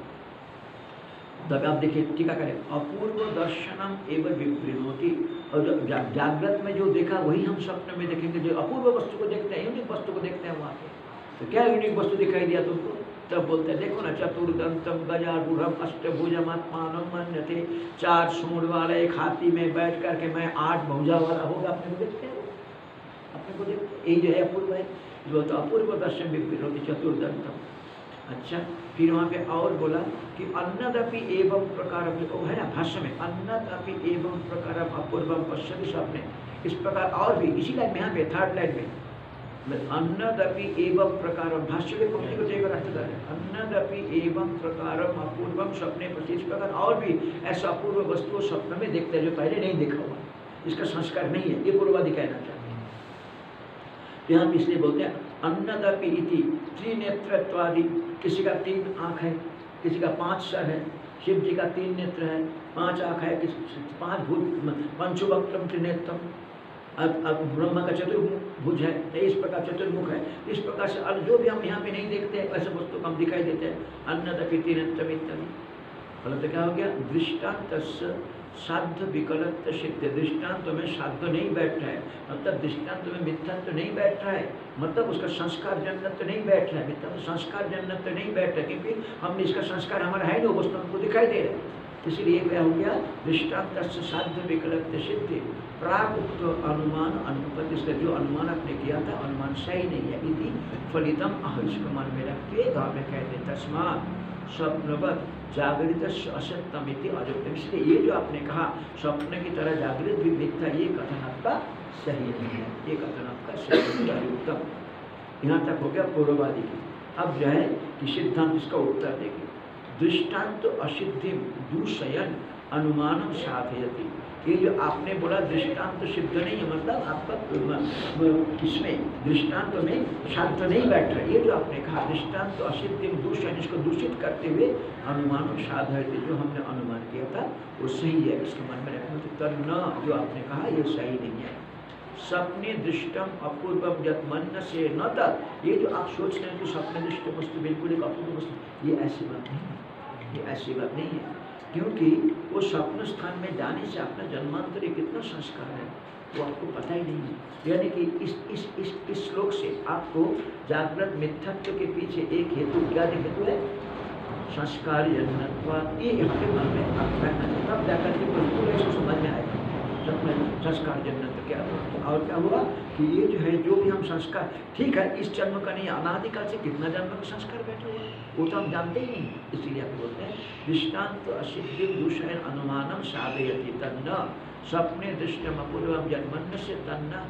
तब आप देखिए, टीका करें। अपूर्व दर्शनम एवं विवृणोति और जागृत में जो देखा, वही हम स्वप्न में देखेंगे। जो अपूर्व वस्तु को देखते हैं यूनिक वस्तु को देखते हैं वहाँ पे। तो क्या यूनिक वस्तु दिखाई दिया तुमको? तब बोलते हैं, देखो ना, चतुर्दंतम गजारूढ़ अष्टभुजमात्मान मन्यते। चार सूंड वाले एक हाथी में बैठ करके मैं आठ भुजा वाला होगा अपने को देखते हैं। को देखते यही जो है अपूर्व है, जो तो अपूर्व दर्शन विवृणोति चतुर्दंतम अच्छा फिर वहाँ पे और बोला कि अन्नदपि एवं प्रकार वो है ना, भाष्य में अन्नदपि एवं प्रकार अपूर्वम पश्यति स्वप्ने। इस प्रकार और भी, इसी लाइन में, यहाँ पे थर्ड लाइन में। अन्नदपि एवं प्रकार, भाष्य के पंक्ति को देखकर अर्थ कर अन्नदपि एवं प्रकार अपूर्वम स्वप्ने प्रति इस प्रकार और भी ऐसा अपूर्व वस्तु स्वप्न में देखते हैं, जो पहले नहीं देखा हुआ। इसका संस्कार नहीं है, ये पूर्वादि कहना चाहते हैं यहाँ पे इसलिए बोलते हैं, अन्नदपि इति, त्रिनेत्रत्वादि। किसी का तीन आँख है, किसी का पाँच सर है, शिव जी का तीन नेत्र है, पाँच आँख है, किसी पाँच भुज, पंचुवक्त्रम त्रिनेत्रम। अब अब ब्रह्मा का चतुर्भुज है इस प्रकार चतुर्मुख है। इस प्रकार से और जो भी हम यहाँ पे नहीं देखते हैं वैसे वस्तु को हम दिखाई देते हैं। अन्नदपि त्रिनेत्रम इत्यादि मतलब तो क्या हो गया? दृष्टांत साध्य विकलत सिद्ध, दृष्टांत में साध्य नहीं बैठ रहा है। मतलब दृष्टांत में मिथ्यात्व नहीं बैठ रहा है। मतलब उसका संस्कार जन्नत नहीं बैठ रहा है। मिथ्या संस्कार जन्नत नहीं बैठ रहा क्योंकि हमने इसका संस्कार हमारा है नहीं वस्तु हमको दिखाई दे रहा है। इसलिए क्या हो गया? दृष्टांत साध्य विकल्प सिद्धि। प्रागुक्त अनुमान अनुपति इसका जो अनुमान आपने किया था, अनुमान सही नहीं है। यदि फलितम अहिष्क मन में रखते गाँव में कहते तस्मात। स्वप्नवत। जागृत असत्यम अजोक्तम इसलिए ये जो आपने कहा, स्वप्न की तरह जागृत भी मिथ्या, ये कथन आपका सही नहीं है। ये कथन आपका सही उत्तम। यहाँ तक हो गया पूर्ववादी की। अब जो है कि सिद्धांत इसका उत्तर देगी। दृष्टांत असिद्धि दूषयन अनुमान साधयति। ये जो आपने बोला दृष्टांत तो सिद्ध नहीं है मतलब आपका इसमें दृष्टांत तो में शांत नहीं बैठ रहा ये जो आपने कहा, दृष्टांत तो असिद्धि दूषण इसको दूषित करते हुए अनुमानम साधयति जो हमने अनुमान किया था, वो सही है, इसके मन में रखना तो न, जो आपने कहा, ये सही नहीं है। सपने दृष्टम अपूर्वम यत मन से न तत्। ये जो आप सोच रहे हैं कि सपने दृष्ट वस्तु, बिल्कुल एक अपूर्व वस्तु, ये ऐसी बात नहीं है। ये ऐसी बात नहीं है। क्योंकि वो स्वप्न स्थान में जाने से आपका जन्मांतर कितना संस्कार है, वो आपको पता ही नहीं है। यानी कि इस इस इस इस श्लोक से आपको जागृत मिथ्यत्व के पीछे एक हेतु, क्या हेतु है? संस्कार जन्मत्वा ये यहाँ मन में आप रहना जाकर के समझ में आएगा। संस्कार जन्म तो क्या हुआ और क्या हुआ कि ये जो है, जो भी हम संस्कार, ठीक है, इस जन्म का नहीं, अनादिकाल से कितना जन्म का संस्कार बैठे हुए वो तो हम जानते ही नहीं, इसीलिए आप बोलते हैं दृष्टांत असिद्धि दूषण अनुमानम साधयति तन्न। सपने दृष्टम अपूर्वम जन्मन्न से तन्न।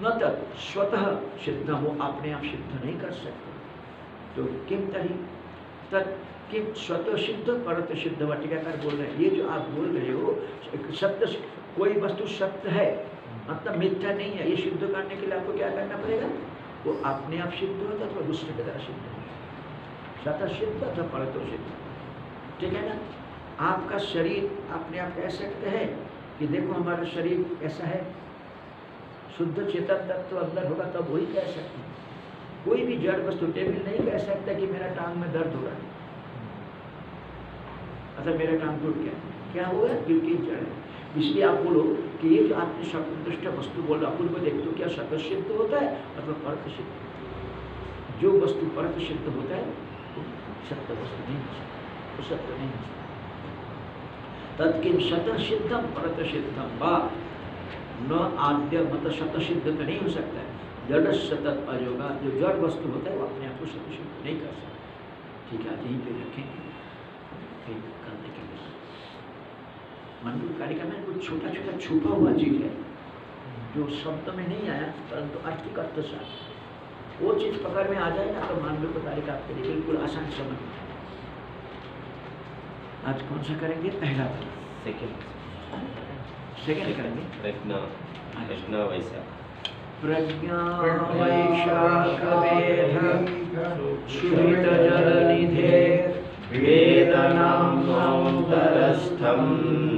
न तत् स्वतः सिद्ध वो अपने आप सिद्ध नहीं कर सकते। तो किम तरी? तत् किम स्वतः सिद्ध, परत सिद्ध, वाटिकाकार बोल रहे हैं। ये जो आप बोल रहे हो सत्य कोई वस्तु सत्य है मतलब मिथ्या नहीं है। ये सिद्ध करने के लिए आपको क्या करना पड़ेगा? वो अपने आप सिद्ध होता अथवा दूसरे के द्वारा सिद्ध होता सिद्ध अथवा परतो सिद्ध ठीक है ना? आपका शरीर अपने आप कह सकते हैं कि देखो हमारा शरीर ऐसा है। शुद्ध चेतन तत्व अंदर होगा, तब वही कह सकते हैं। कोई भी जड़ वस्तु टेबल नहीं कह सकता कि मेरा टांग में दर्द हो रहा है। अतः मेरा टांग टूट गया। क्या हुआ? क्योंकि जड़ है। इसलिए आप बोलो कि ये जो आपने शब्दुष्ट वस्तु बोल अपूर्व देख तो क्या सत सिद्ध होता है अथवा परत सिद्ध जो वस्तु परत सिद्ध होता है वो सत्य वस्तु नहीं हो सकता सत्य नहीं हो सकता तत्किन शत सिद्धम परत सिद्धम वा न आद्य मतलब शत सिद्ध तो नहीं हो सकता है। जड़ सतत अयोगा जो जड़ वस्तु होता है वो अपने आप को सत सिद्ध नहीं कर सकता ठीक है यहीं पे रखेंगे कल देखेंगे मंडल कारिका में कुछ छोटा छोटा छुपा हुआ चीज़ है जो शब्द में नहीं आया परंतु अर्थ का अर्थ साथ वो चीज़ पकड़ में आ जाए ना तो मांडव को कारिका आपके लिए बिल्कुल आसान समझ में आज कौन सा करेंगे? पहला सेकंड। सेकंड करेंगे? प्रश्न प्रश्न वैसा प्रज्ञा वैशाख वेद सुहृत जल निधे। वेदनान्तरस्थं भूतान्यलोकमग्नान्यधिरत